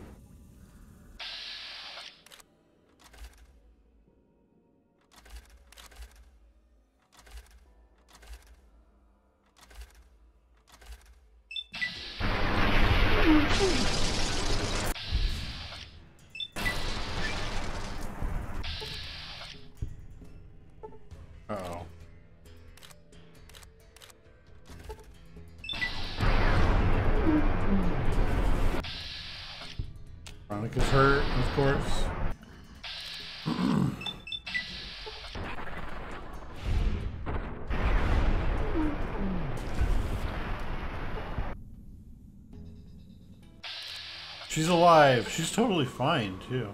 Alive. She's totally fine, too.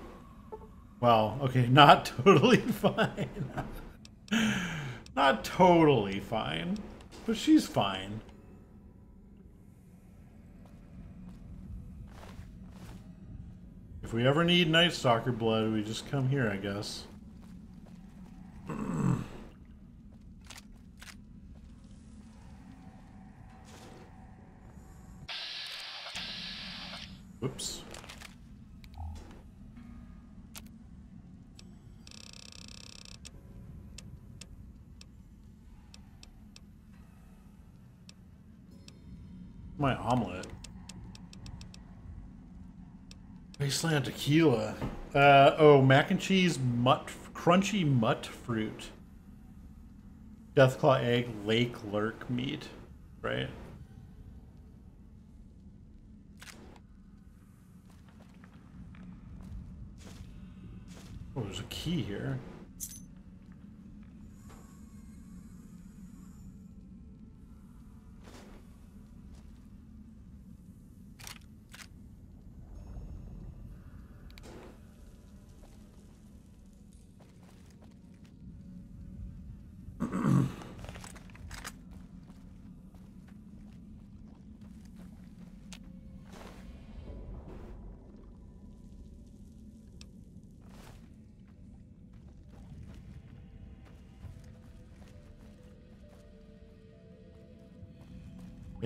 Well, okay, not totally fine. not totally fine, but she's fine. If we ever need Nightstalker blood, we just come here, I guess. Whoops. My omelet. Wasteland tequila. Uh, oh, mac and cheese, mutt, crunchy mutfruit. Deathclaw egg, lake lurk meat. Right? Oh, there's a key here.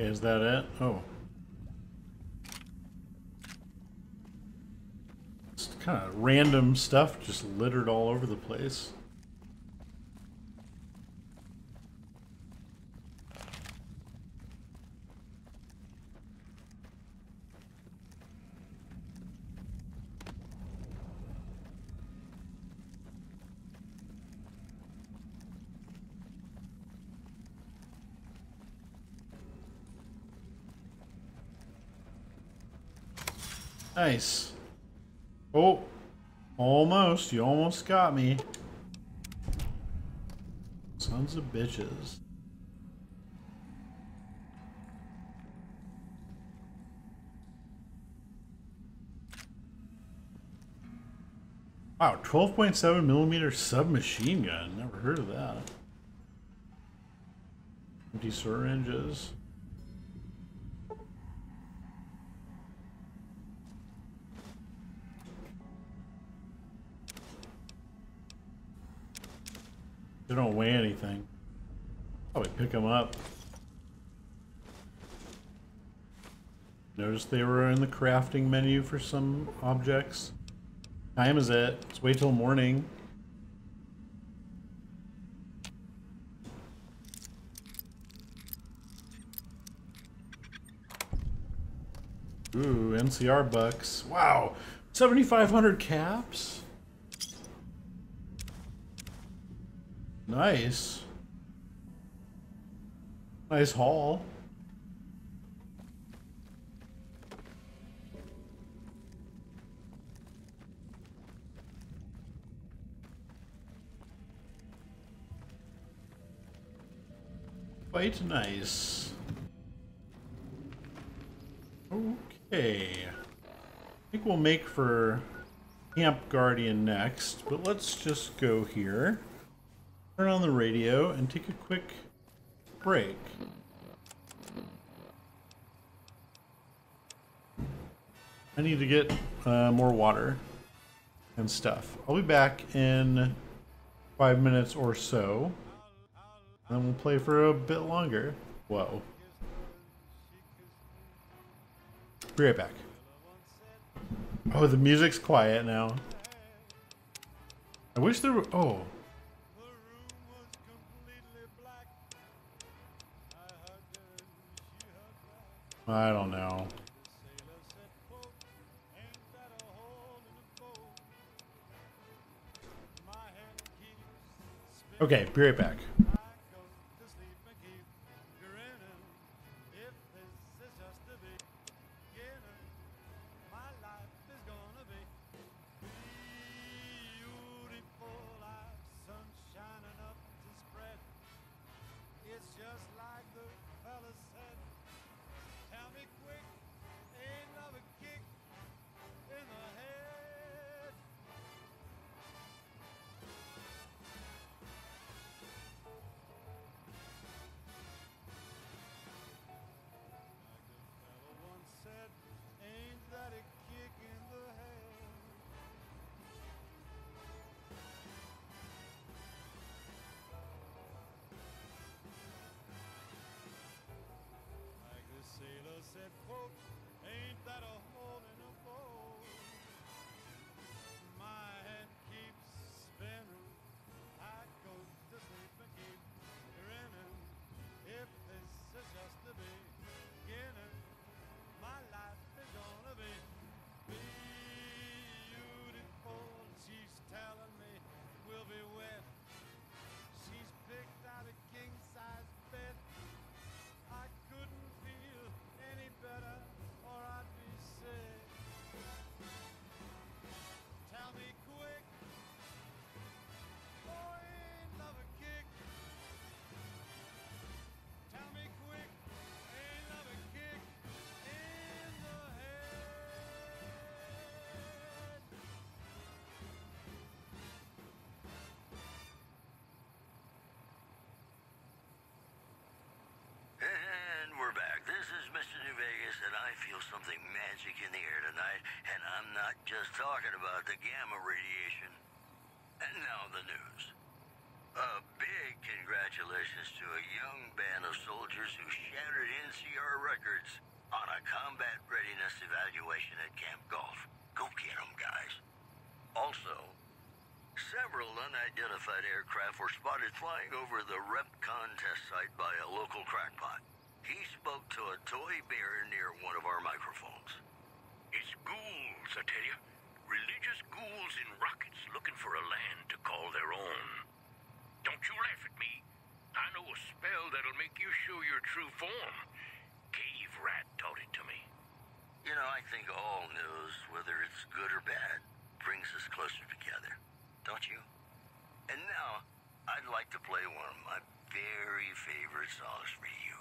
Is that it? Oh. It's kind of random stuff just littered all over the place. Nice. Oh, almost. You almost got me. Sons of bitches. Wow, 12.7 millimeter submachine gun. Never heard of that. Empty syringes. Don't weigh anything. Probably pick them up. Notice they were in the crafting menu for some objects. Time is it? Let's wait till morning. Ooh, NCR bucks. Wow, 7,500 caps? Nice. Nice haul. Quite nice. Okay. I think we'll make for Camp Guardian next, but let's just go here turn on the radio and take a quick break. I need to get uh, more water and stuff. I'll be back in five minutes or so. And we'll play for a bit longer. Whoa. Be right back. Oh, the music's quiet now. I wish there were... Oh. I don't know. Okay, be right back. Just talking about the gamma radiation. And now the news. A big congratulations to a young band of soldiers who shattered NCR records on a combat readiness evaluation at Camp Golf. Go get them, guys. Also, several unidentified aircraft were spotted flying over the REPCONN test site by a local crackpot. He spoke to a toy bear near one of our microphones. It's ghouls, I tell you. Religious ghouls in rockets looking for a land to call their own. Don't you laugh at me. I know a spell that'll make you show your true form. Cave Rat taught it to me. You know, I think all news, whether it's good or bad, brings us closer together. Don't you? And now, I'd like to play one of my very favorite songs for you.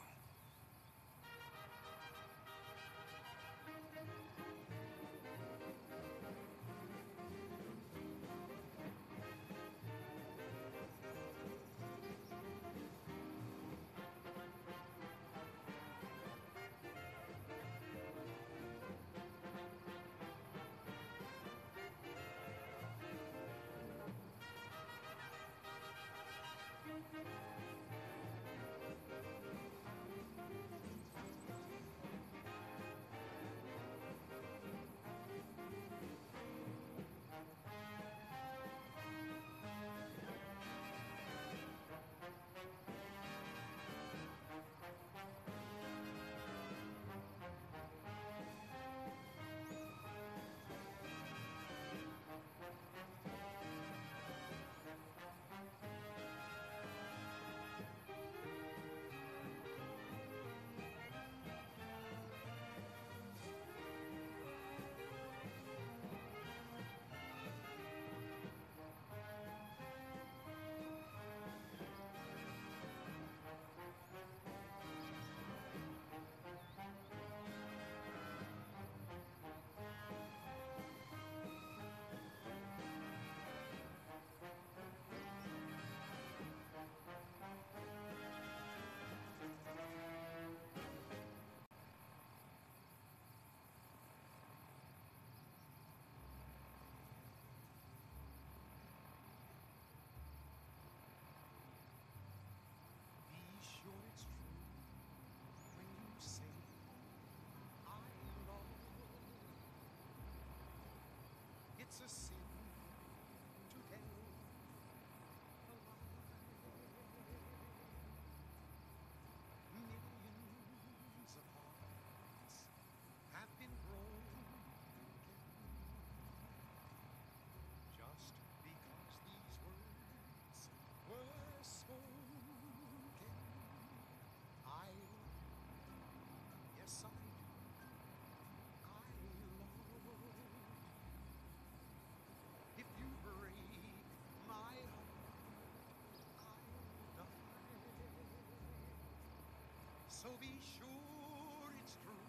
So be sure it's true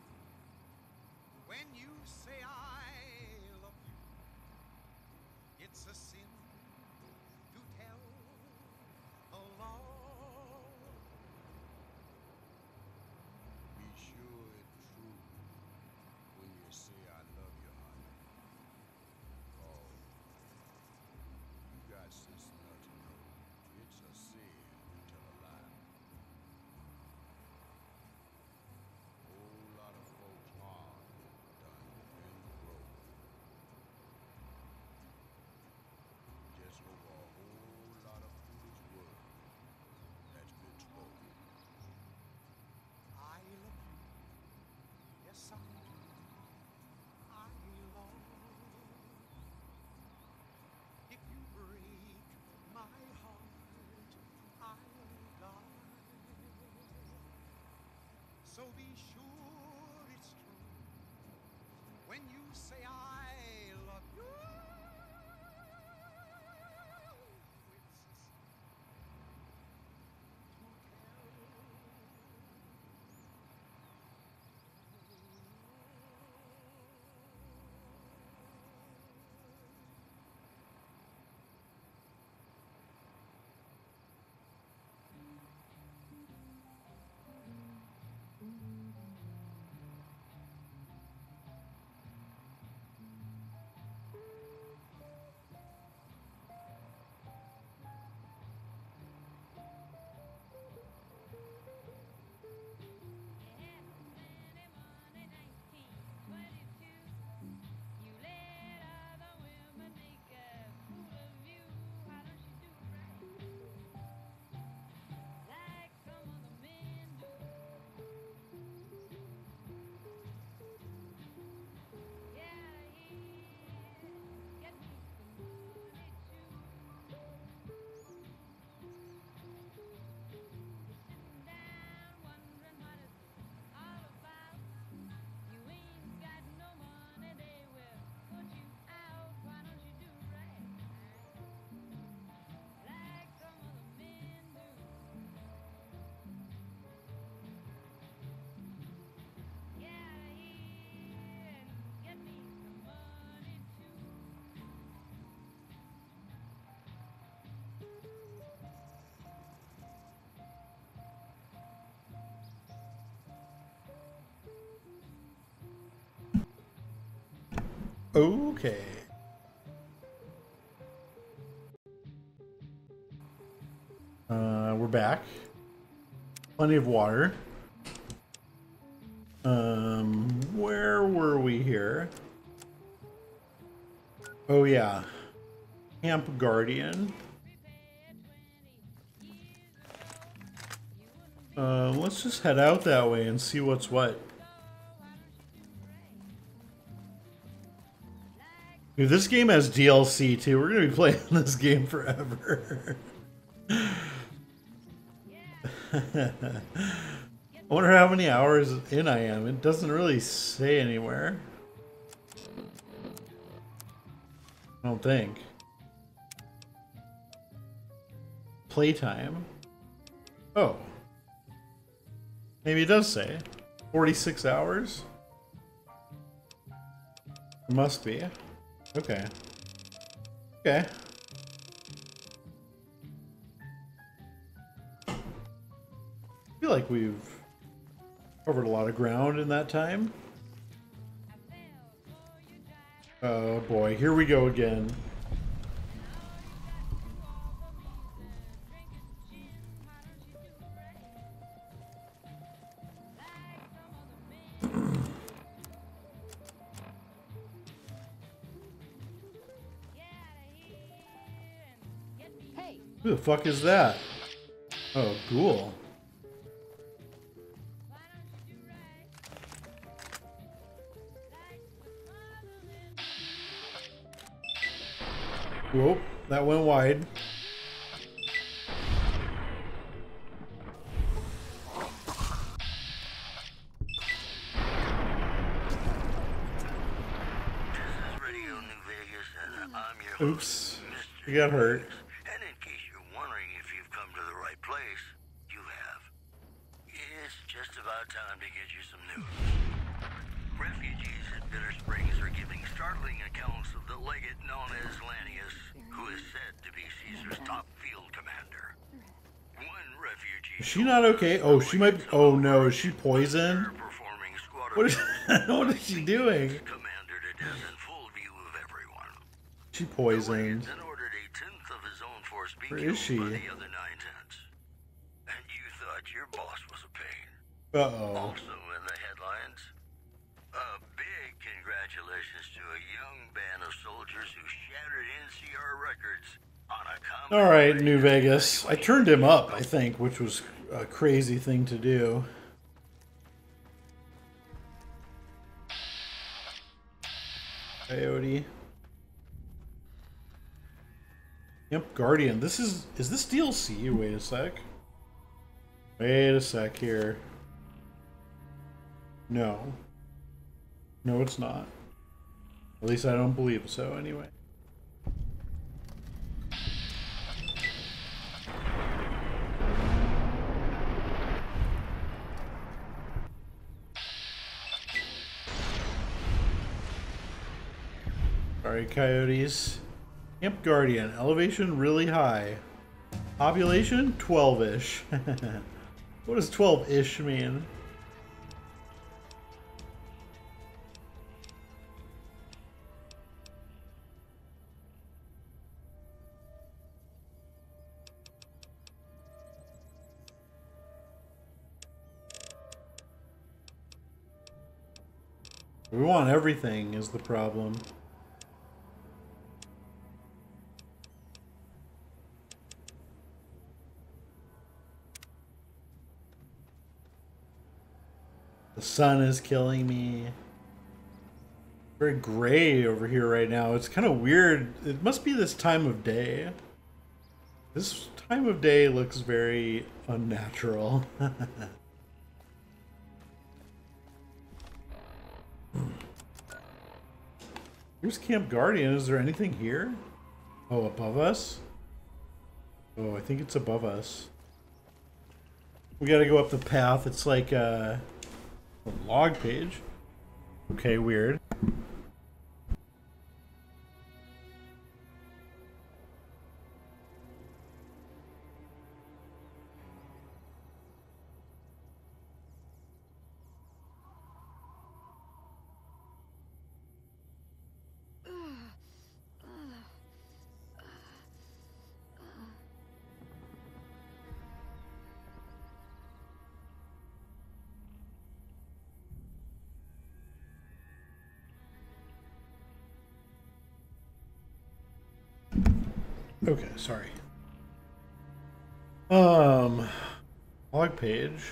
when you say I love you. It's a sin to tell a lie. Be sure it's true when you say I love you, honey. Oh, you got sense enough to know it's a sin to tell a lie. Whole lot of folks harm done been broke. Just over a whole lot of foolish words that's been spoken. I love you. Yes, I do. I love. If you break my heart, I'll die. So be sure it's true. When you say I Okay. Uh, we're back. Plenty of water. Um, where were we here? Oh yeah, Camp Guardian. Uh, let's just head out that way and see what's what. Dude, this game has DLC too. We're gonna be playing this game forever. I wonder how many hours in I am. It doesn't really say anywhere. I don't think. Playtime. Oh. Maybe it does say. 46 hours? Must be. Okay. Okay. I feel like we've covered a lot of ground in that time. Oh boy, here we go again. Who the fuck is that? Oh, ghoul. Whoa, that went wide. Radio New Vegas, and I'm your Oops. You got hurt. And in case you're wondering if you've come to the right place, you have. It's just time to get you some news. Refugees at Bitter Springs are giving startling accounts of the legate known as Lanius, who is said to be Caesar's top field commander. One refugee Is she not okay? Oh, she might. Be, Oh no, is she poisoned? What is? what is she doing? commander to death in full view of everyone. She poisoned. Then ordered a tenth of his own force be killed she? by the other All right, New Vegas. I turned him up, I think, which was a crazy thing to do. Coyote. Yep, Guardian. This is is this DLC? Wait a sec. Wait a sec here. No. No, it's not. At least I don't believe so anyway. Sorry, coyotes. Camp Guardian, elevation really high. Population 12 ish. what does 12 ish mean? We want everything, is the problem. The sun is killing me. Very gray over here right now. It's kind of weird. It must be this time of day. This time of day looks very unnatural. Here's Camp Guardian. Is there anything here? Oh, above us? Oh, I think it's above us. We gotta go up the path. It's like uh, log page. Okay, weird. Okay, sorry. Um, log page.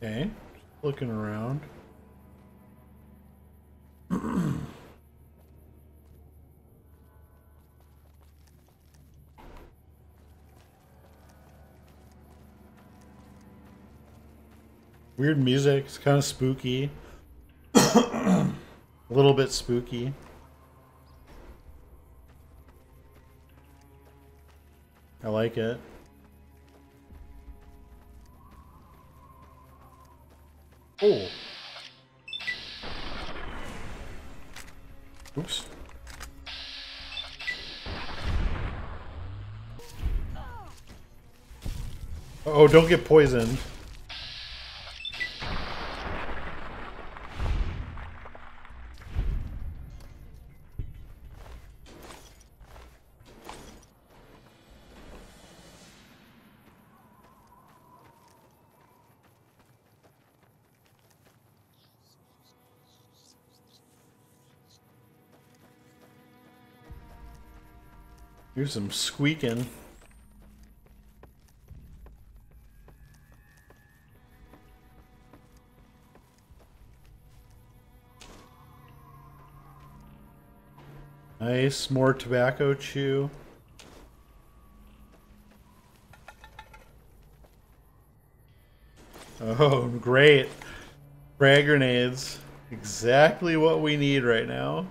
Okay, looking around. Weird music. It's kind of spooky. A little bit spooky. I like it. Don't get poisoned. Here's some squeaking. More tobacco chew. Oh, great. Frag grenades. Exactly what we need right now.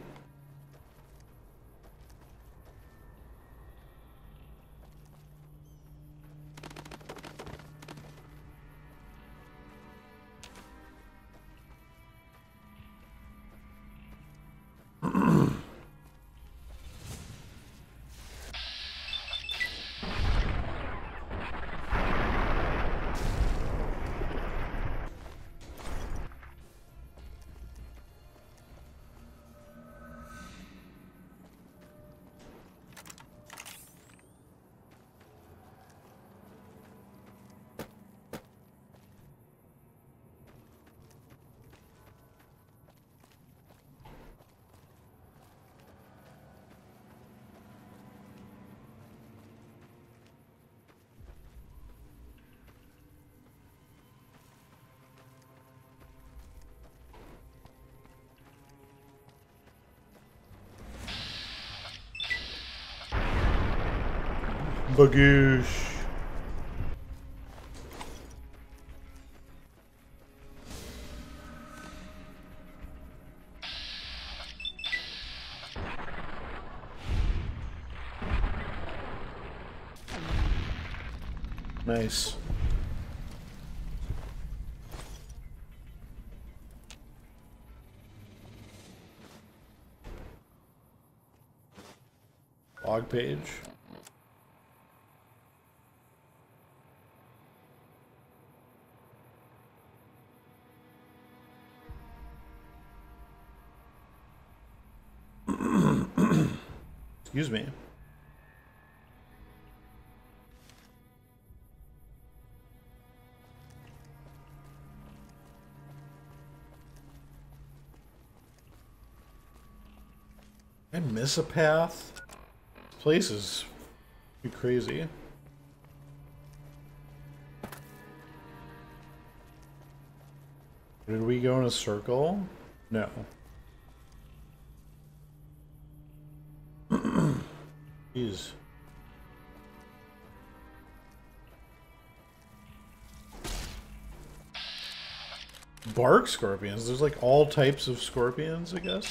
Bagoosh. Nice. Log page. Excuse me. I miss a path. This place is too crazy. Did we go in a circle? No. Jeez. Bark scorpions. There's like all types of scorpions, I guess.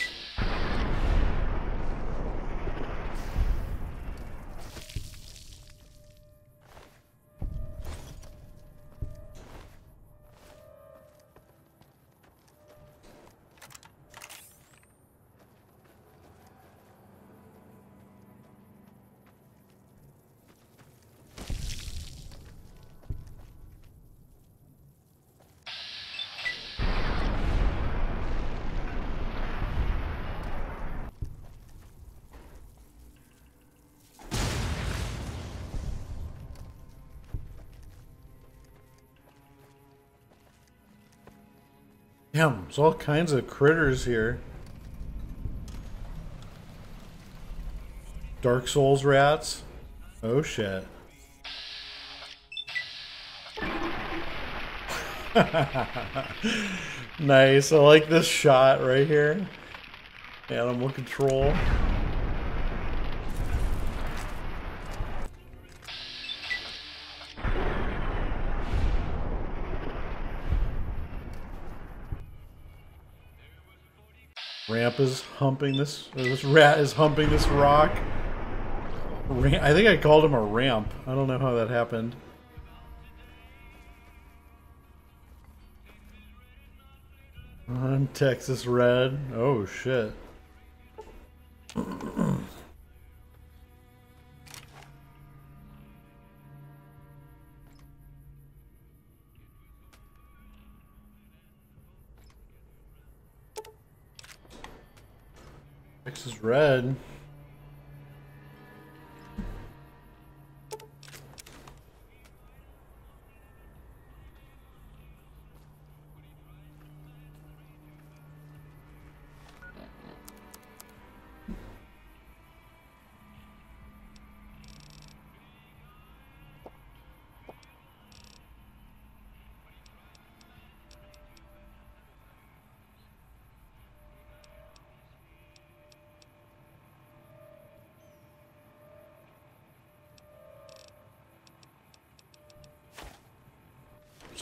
Damn, there's all kinds of critters here. Dark Souls rats. Oh shit. nice, I like this shot right here. Animal control. Ramp is humping this. this rat is humping this rock. I think I called him a ramp. I don't know how that happened. On Texas Red. Oh shit.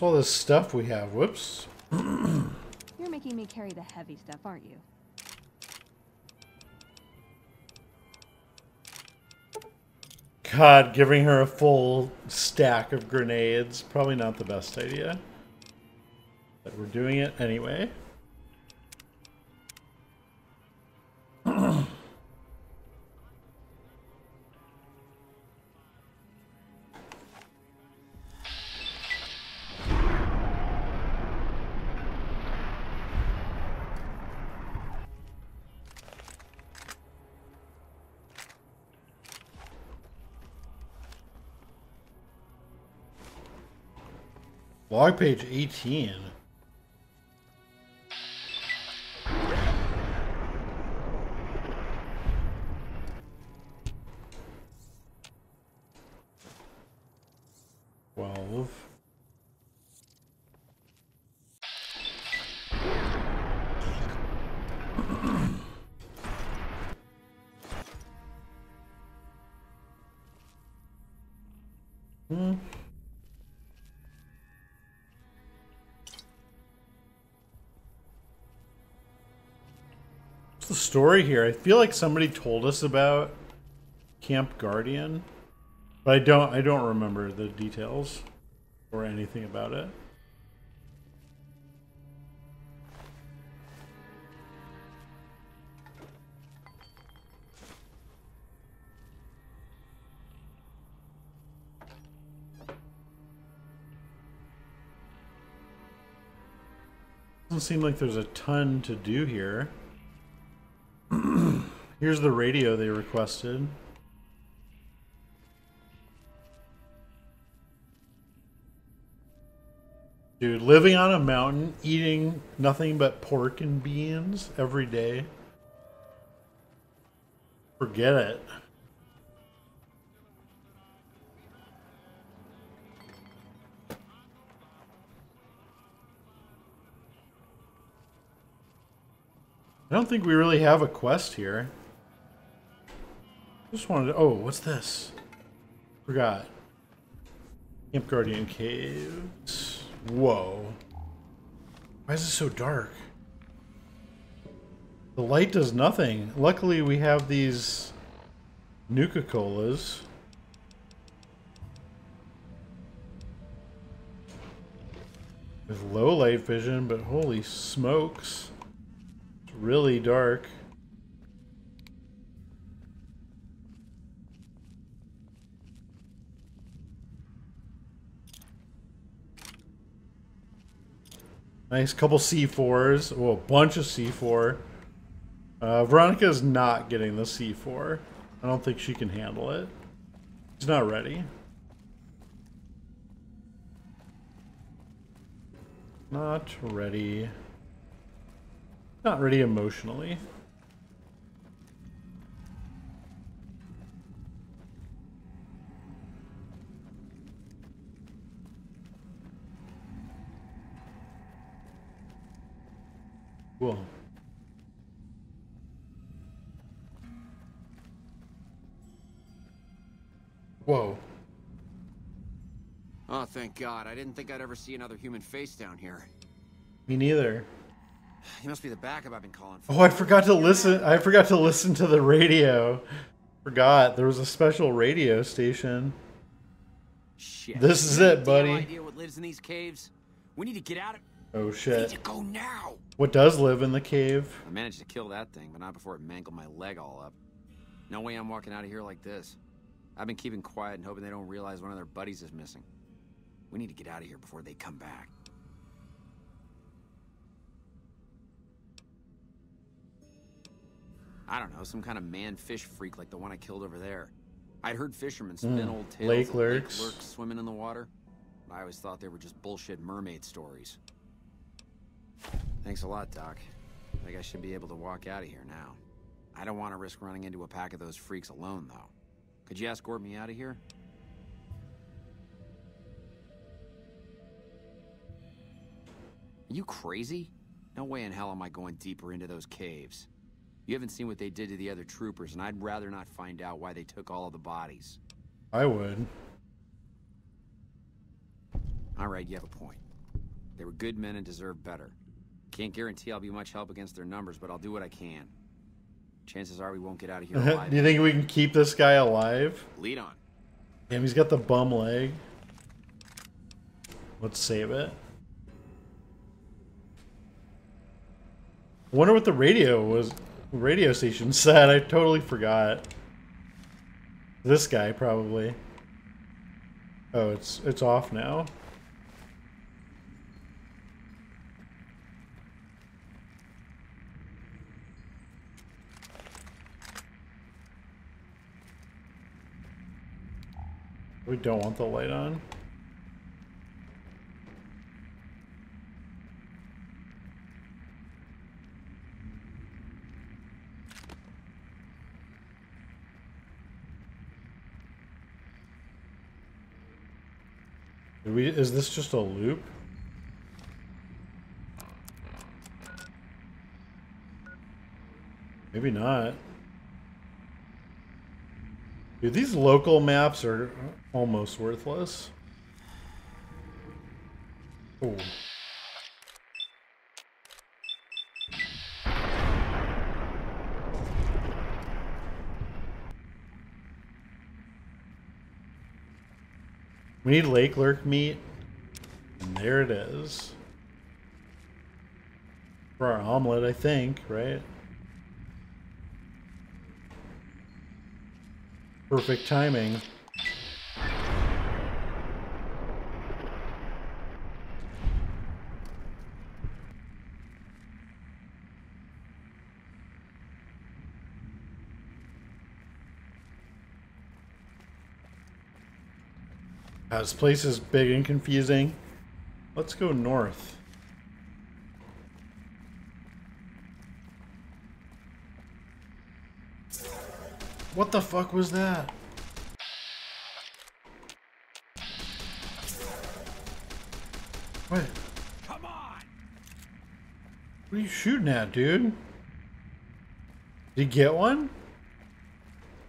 All this stuff we have? Whoops. You're making me carry the heavy stuff, aren't you? God, giving her a full stack of grenades, probably not the best idea. But we're doing it anyway. Log page 18. Story here? I feel like somebody told us about Camp Guardian, but I don't I don't remember the details or anything about it. Doesn't seem like there's a ton to do here. Here's the radio they requested. Dude, living on a mountain, eating nothing but pork and beans every day. Forget it. I don't think we really have a quest here. Just wanted to. Oh, what's this? Forgot. Camp Guardian Caves. Whoa. Why is it so dark? The light does nothing. Luckily, we have these Nuka Colas. With low light vision, but holy smokes. It's really dark. Nice couple C4s. Oh, a bunch of C4. Uh, is not getting the C4. I don't think she can handle it. She's not ready. Not ready. Not ready emotionally. Cool. Whoa. Oh, thank God. I didn't think I'd ever see another human face down here. Me neither. He must be the backup I've been calling for. Oh, I forgot to listen. I forgot to listen to the radio. Forgot there was a special radio station. Shit. This is it, buddy. idea what lives in these caves? We need to get out of... Oh We need shit. to go now! What does live in the cave? I managed to kill that thing, but not before it mangled my leg all up. No way I'm walking out of here like this. I've been keeping quiet and hoping they don't realize one of their buddies is missing. We need to get out of here before they come back. I don't know, some kind of man-fish freak like the one I killed over there. I'd heard fishermen spin Mm, old tales lake of lurks. lakelurks swimming in the water. I always thought they were just bullshit mermaid stories. Thanks a lot, Doc. I think I should be able to walk out of here now. I don't want to risk running into a pack of those freaks alone, though. Could you escort me out of here? Are you crazy? No way in hell am I going deeper into those caves. You haven't seen what they did to the other troopers, and I'd rather not find out why they took all of the bodies. I would. All right, you have a point. They were good men and deserve better. Can't guarantee I'll be much help against their numbers, but I'll do what I can. Chances are we won't get out of here uh-huh. alive. Do you think we can keep this guy alive? Lead on. Damn, he's got the bum leg. Let's save it. I wonder what the radio was. Radio station said. I totally forgot. This guy probably. Oh, it's it's off now. We don't want the light on. We, is this just a loop? Maybe not. Dude, these local maps are almost worthless. Oh. We need lakelurk meat. And there it is. For our omelet, I think, right? Perfect timing. This place is big and confusing. Let's go north. What the fuck was that? Wait. Come on! What are you shooting at, dude? Did you get one?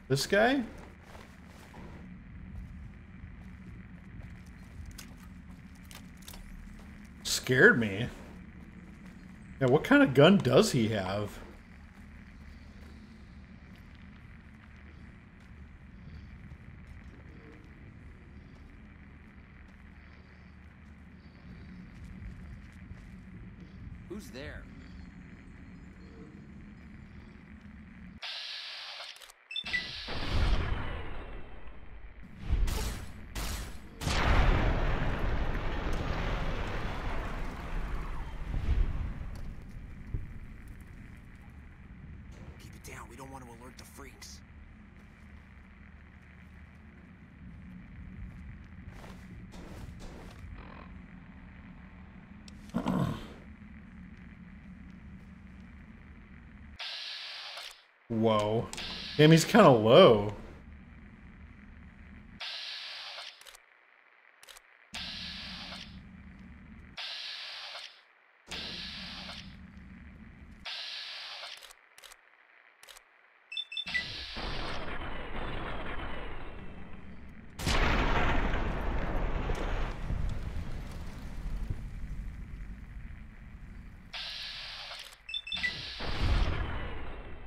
This guy? Scared me. Yeah, what kind of gun does he have? Who's there? Keep it down. We don't want to alert the freaks. Whoa. Damn, he's kind of low.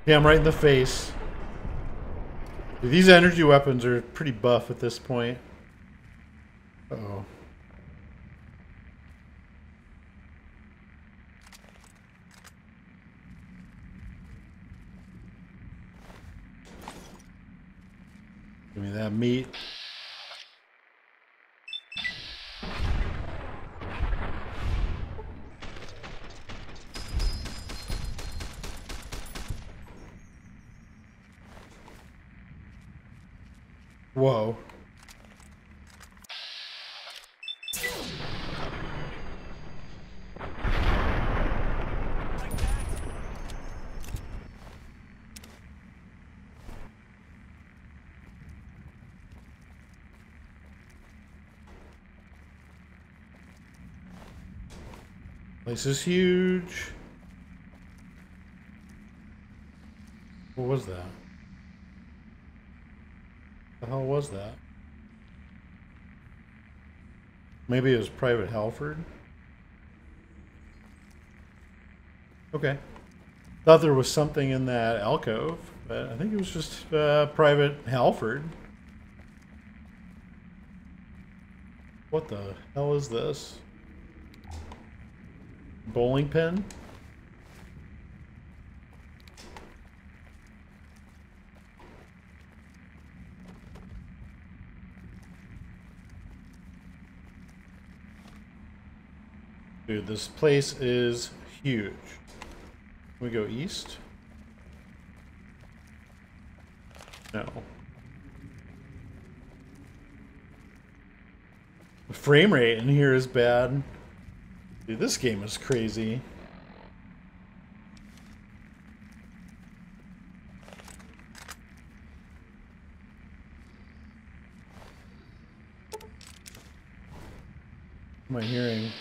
Damn, right in the face. Dude, these energy weapons are pretty buff at this point. Uh oh. Give me that meat. Whoa. Place is huge. What was that? was that? Maybe it was Private Halford? Okay. Thought there was something in that alcove, but I think it was just uh, Private Halford. What the hell is this? Bowling pin? Dude, this place is huge. we go east? No. The frame rate in here is bad. Dude, this game is crazy. Am I hearing?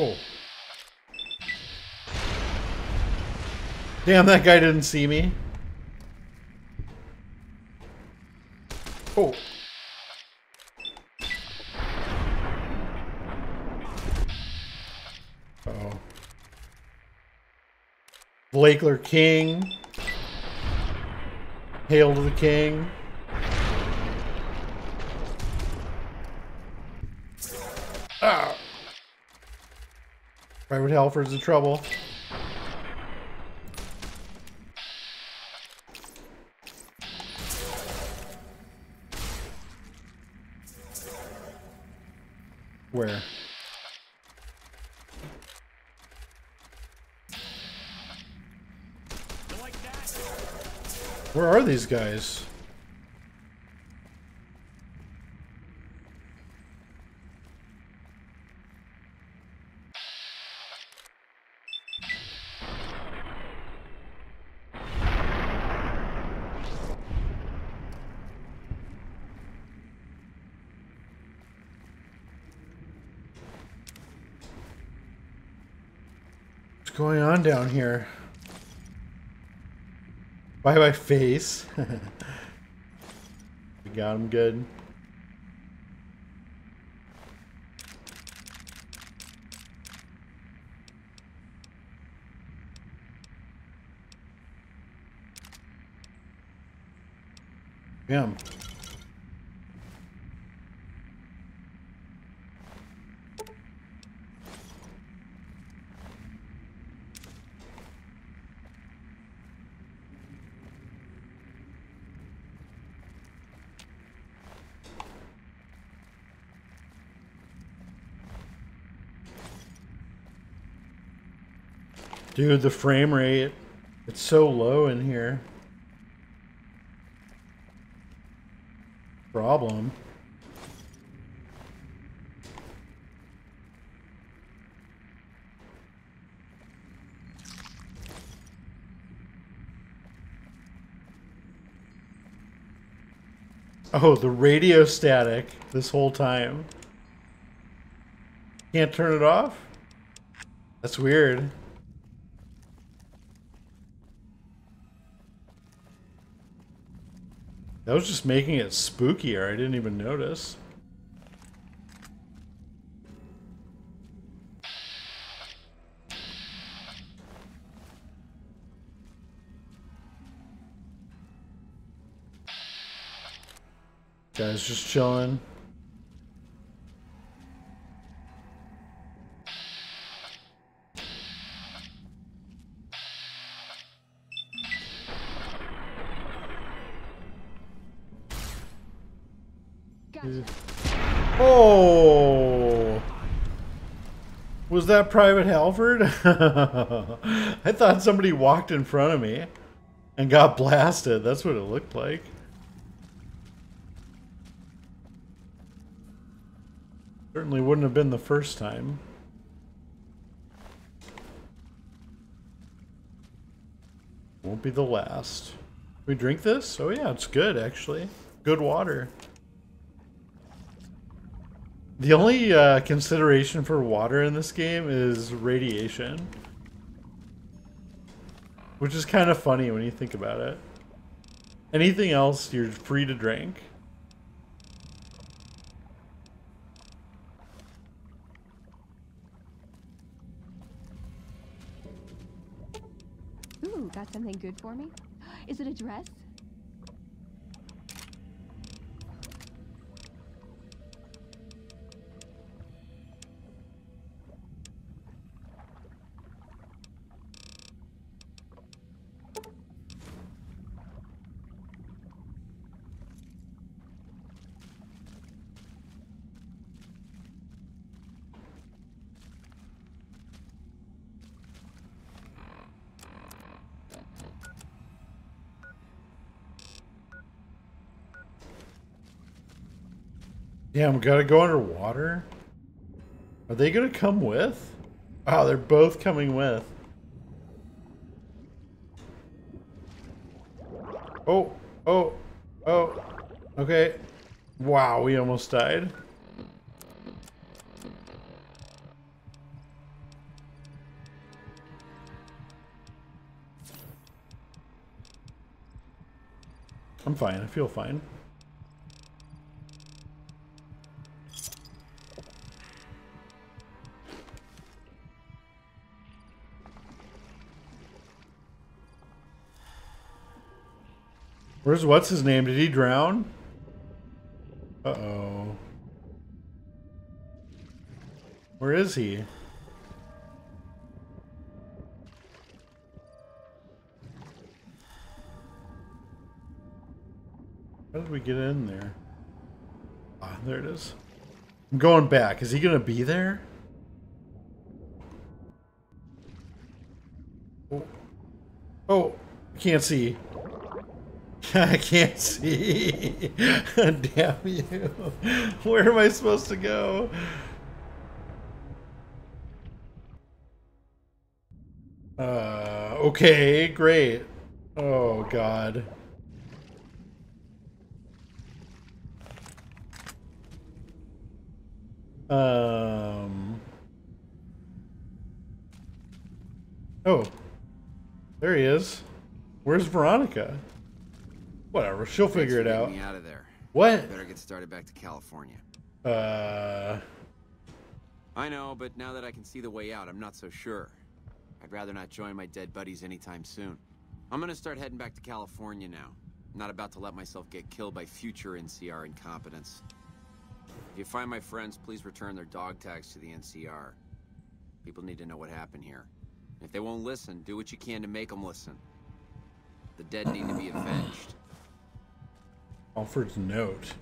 Oh. Damn, that guy didn't see me. Oh. Uh oh. Lakelurk King. Hail to the king. Ah. Private Halford's in trouble. Guys? What's going on down here? By my face. we got him good. Damn. Dude, the frame rate, it's so low in here. Problem. Oh, the radio static this whole time. Can't turn it off? That's weird. That was just making it spookier. I didn't even notice. Guys just chilling. That Private Halford? I thought somebody walked in front of me and got blasted. That's what it looked like. Certainly wouldn't have been the first time. Won't be the last. We drink this? Oh yeah, it's good actually. Good water. The only uh, consideration for water in this game is radiation. Which is kind of funny when you think about it. Anything else, you're free to drink. Ooh, got something good for me? Is it a dress? Damn, we gotta go underwater? Are they gonna come with? Wow, they're both coming with. Oh, oh, oh. Okay. Wow, we almost died. I'm fine. I feel fine. Where's what's his name? Did he drown? Uh oh. Where is he? How did we get in there? Ah, there it is. I'm going back. Is he gonna be there? Oh, oh I can't see. I can't see. Damn you. Where am I supposed to go? Uh, okay, great. Oh, God. Um. Oh. There he is. Where's Veronica? Whatever, she'll figure it out. Me out of there. What? Better get started back to California. Uh. I know, but now that I can see the way out, I'm not so sure. I'd rather not join my dead buddies anytime soon. I'm gonna start heading back to California now. I'm not about to let myself get killed by future NCR incompetence. If you find my friends, please return their dog tags to the NCR. People need to know what happened here. If they won't listen, do what you can to make them listen. The dead need to be avenged. Halford's note.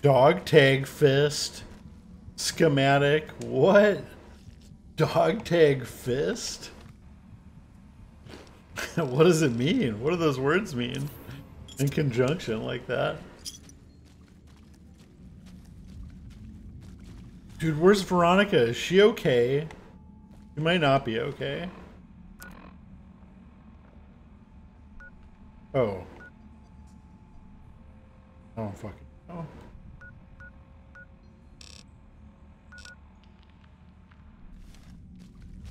Dog tag fist. Schematic. What? Dog tag fist? what does it mean? What do those words mean? In conjunction like that? Dude, where's Veronica? Is she okay? She might not be okay. Oh. Oh, fucking. Oh.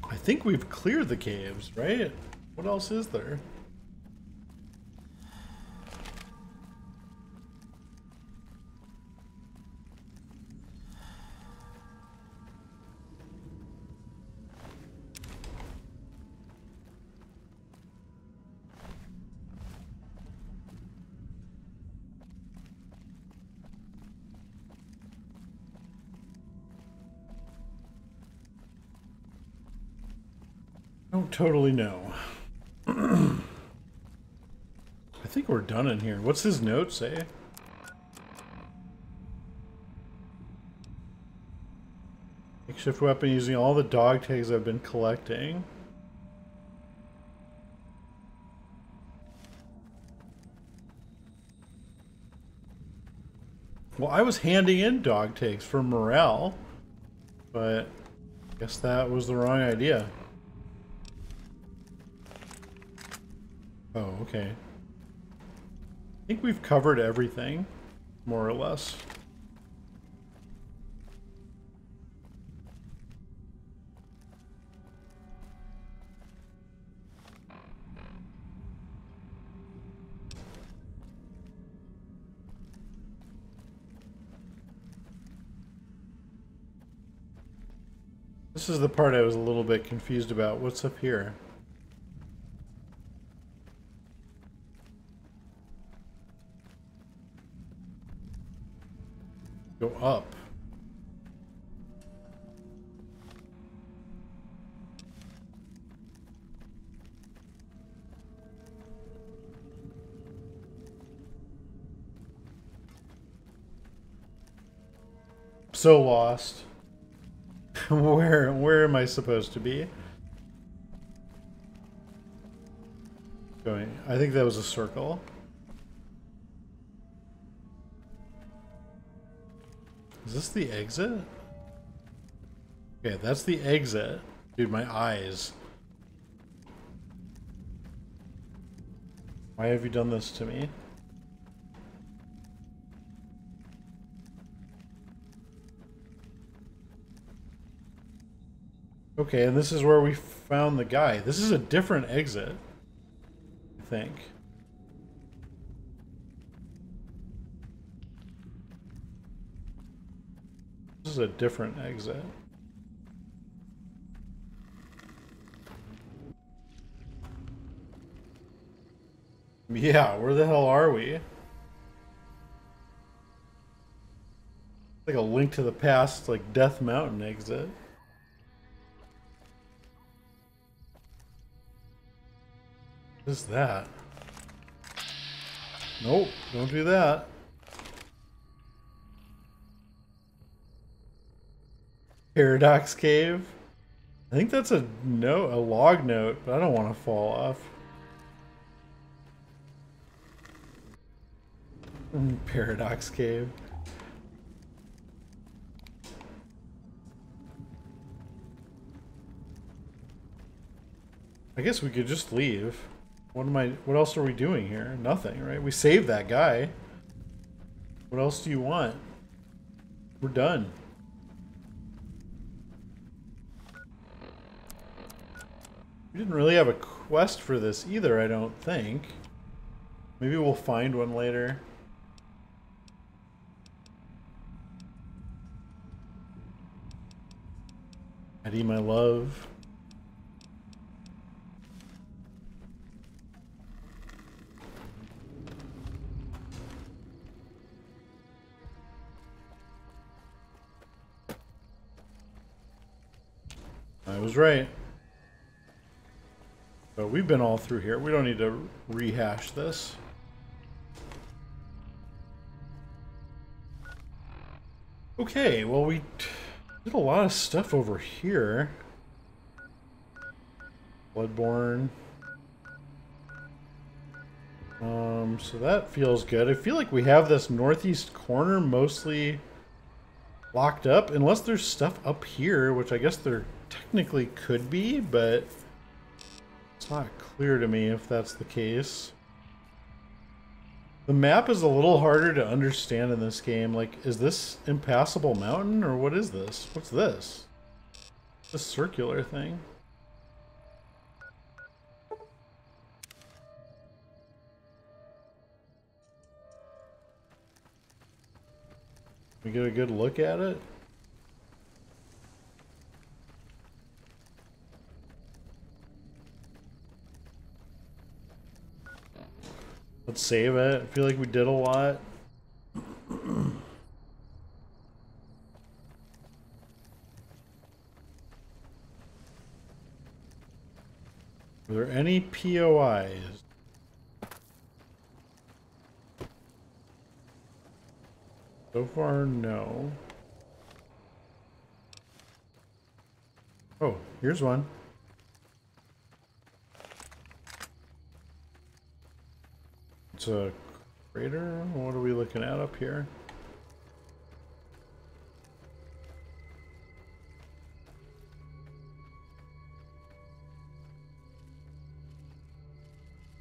I think we've cleared the caves, right? What else is there? Totally know. I think we're done in here. What's his note say? Makeshift weapon using all the dog tags I've been collecting. Well, I was handing in dog tags for morale, but I guess that was the wrong idea. Oh, okay. I think we've covered everything, more or less. This is the part I was a little bit confused about. What's up here? Up. So lost. where where am I supposed to be? Going. I think that was a circle. Is this the exit? Okay, that's the exit. Dude, my eyes. Why have you done this to me? Okay, and this is where we found the guy. This is a different exit, I think. This is a different exit. Yeah, where the hell are we? Like a link to the past, like Death Mountain exit. What is that? Nope, don't do that. Paradox Cave. I think that's a note, a log note, but I don't want to fall off. Mm, Paradox Cave. I guess we could just leave. What am I? What else are we doing here? Nothing, right? We saved that guy. What else do you want? We're done. We didn't really have a quest for this either, I don't think. Maybe we'll find one later. Eddie, my love. I was right. But we've been all through here. We don't need to rehash this. Okay, well we did a lot of stuff over here. Bloodborne. Um, so that feels good. I feel like we have this northeast corner mostly locked up, unless there's stuff up here, which I guess there technically could be, but not clear to me if that's the case. The map is a little harder to understand in this game. Like, is this impassable mountain, or what is this? What's this? This circular thing? We get a good look at it? Let's save it. I feel like we did a lot. Are there any POIs? So far, no. Oh, here's one. It's a crater? What are we looking at up here?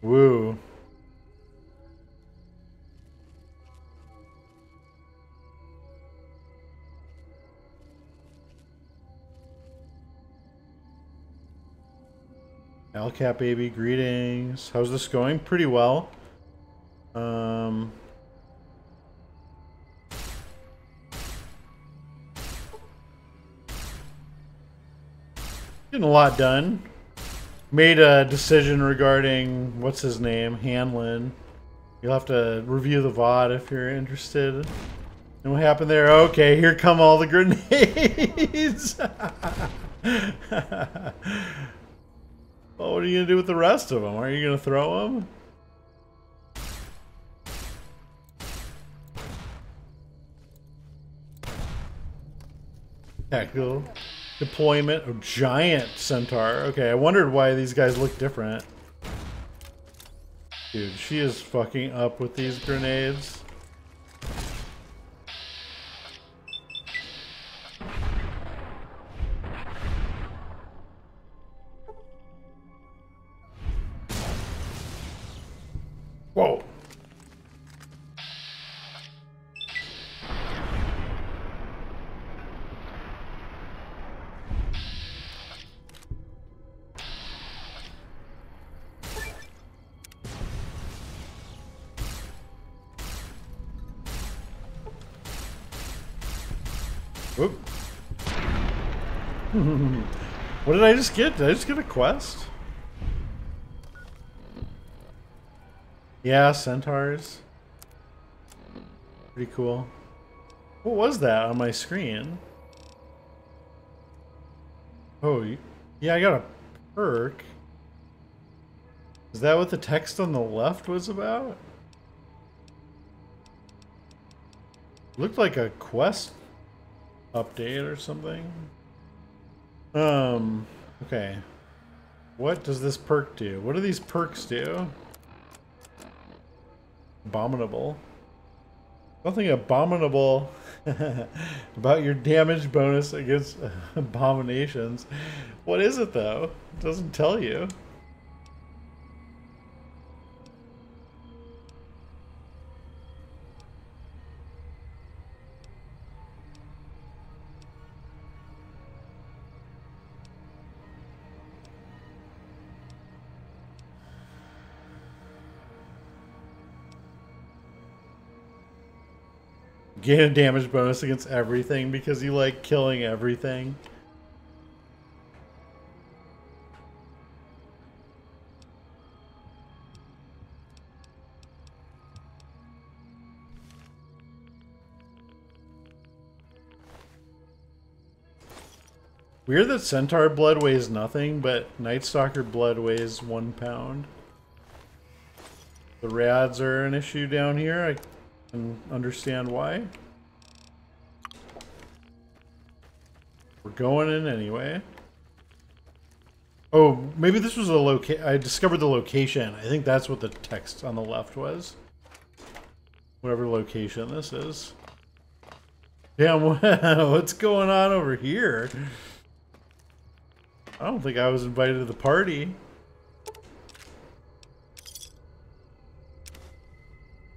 Woo. Alcat baby, greetings. How's this going? Pretty well. Um, Getting a lot done. Made a decision regarding what's his name, Hanlon. You'll have to review the VOD if you're interested. And what happened there? Okay, here come all the grenades. well, what are you gonna do with the rest of them? Are you gonna throw them? Tactical deployment of giant centaur. Okay, I wondered why these guys look different. Dude, she is fucking up with these grenades. Just get? Did I just get a quest? Yeah, centaurs. Pretty cool. What was that on my screen? Oh, yeah, I got a perk. Is that what the text on the left was about? Looked like a quest update or something. Um, okay. What does this perk do? What do these perks do? Abominable. Nothing abominable about your damage bonus against abominations. What is it though? It doesn't tell you. Gain a damage bonus against everything because you like killing everything. Weird that Centaur blood weighs nothing, but Nightstalker blood weighs one pound. The rads are an issue down here. I understand why. We're going in anyway. Oh, maybe this was a location. I discovered the location. I think that's what the text on the left was. Whatever location this is. Damn, what's going on over here? I don't think I was invited to the party.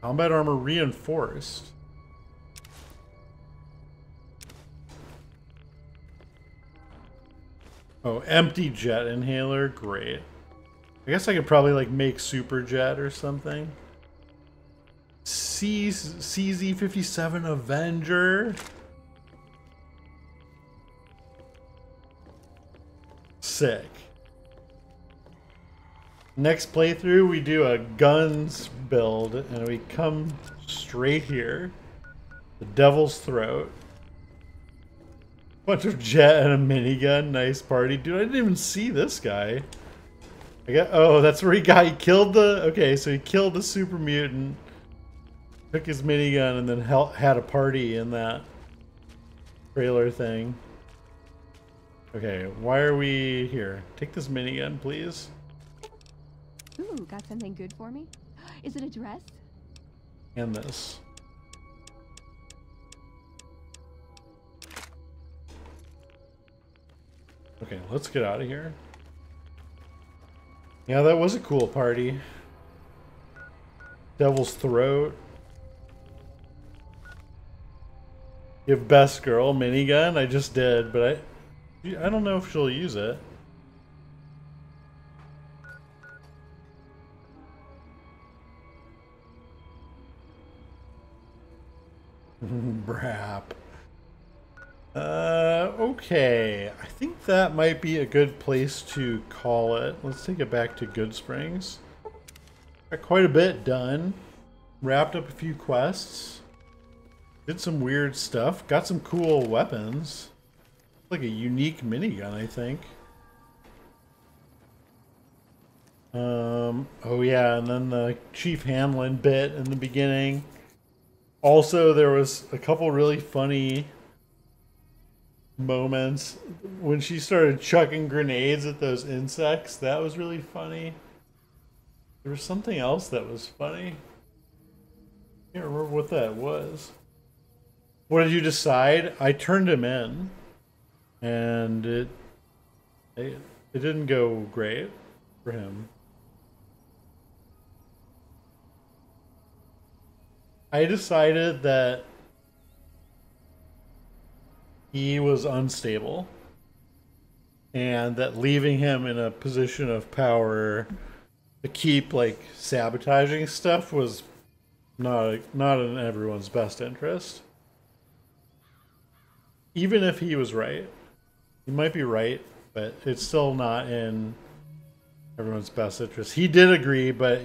Combat armor reinforced. Oh, empty jet inhaler, great. I guess I could probably like make super jet or something. C CZ57 Avenger. Sick. Next playthrough, we do a guns build, and we come straight here. The Devil's Throat. Bunch of jet and a minigun. Nice party. Dude, I didn't even see this guy. I got, oh, that's where he got, he killed the, okay, so he killed the super mutant, took his minigun, and then had a party in that trailer thing. Okay, why are we here? Take this minigun, please. Ooh, got something good for me? Is it a dress? And this. Okay, let's get out of here. Yeah, that was a cool party. Devil's Throat. Give best girl minigun. I just did, but I I don't know if she'll use it. Brap. Uh, Okay, I think that might be a good place to call it. Let's take it back to Goodsprings. Got quite a bit done. Wrapped up a few quests. Did some weird stuff. Got some cool weapons. Like a unique minigun, I think. Um, oh yeah, and then the Chief Hanlon bit in the beginning. Also, there was a couple really funny moments when she started chucking grenades at those insects. That was really funny. There was something else that was funny. I can't remember what that was. What did you decide? I turned him in, and it it, it didn't go great for him. I decided that he was unstable and that leaving him in a position of power to keep like sabotaging stuff was not not in everyone's best interest. Even if he was right he might be right but it's still not in everyone's best interest. He did agree but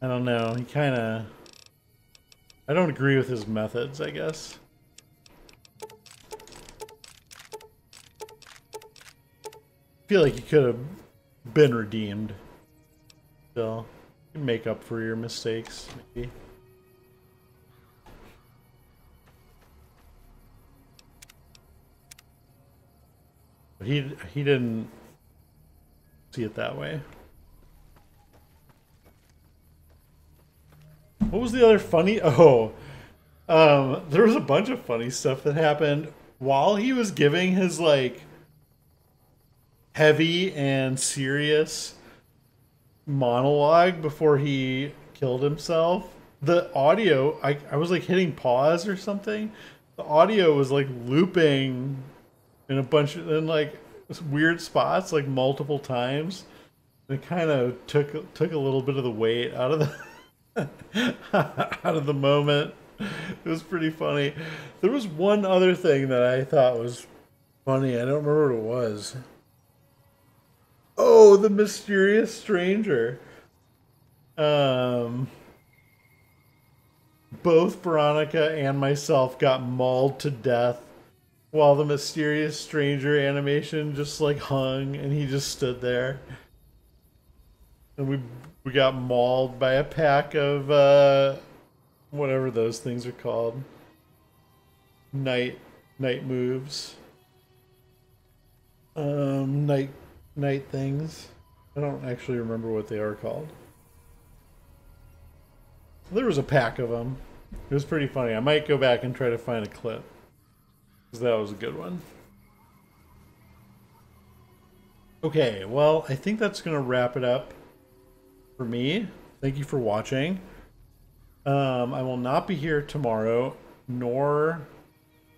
i don't know. He kind of I don't agree with his methods, I guess. I feel like he could have been redeemed. Still, make up for your mistakes, maybe. But he he didn't see it that way. What was the other funny? Oh, um, there was a bunch of funny stuff that happened while he was giving his like heavy and serious monologue before he killed himself. The audio, I, I was like hitting pause or something. The audio was like looping in a bunch of in like weird spots, like multiple times. It kind of took took a little bit of the weight out of the out of the moment. It was pretty funny. There was one other thing that I thought was funny. I don't remember what it was. Oh, the mysterious stranger. Um, both Veronica and myself got mauled to death while the mysterious stranger animation just like hung and he just stood there. And we we got mauled by a pack of uh, whatever those things are called. Night night moves. Um, night night things. I don't actually remember what they are called. There was a pack of them. It was pretty funny. I might go back and try to find a clip. Because that was a good one. Okay, well, I think that's going to wrap it up for me. Thank you for watching. Um, I will not be here tomorrow nor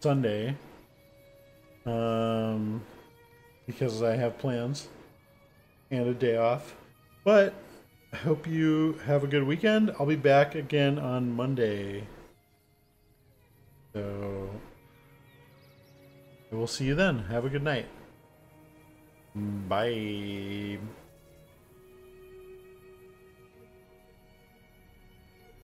Sunday um, because I have plans and a day off. But I hope you have a good weekend. I'll be back again on Monday. So I will see you then. Have a good night. Bye.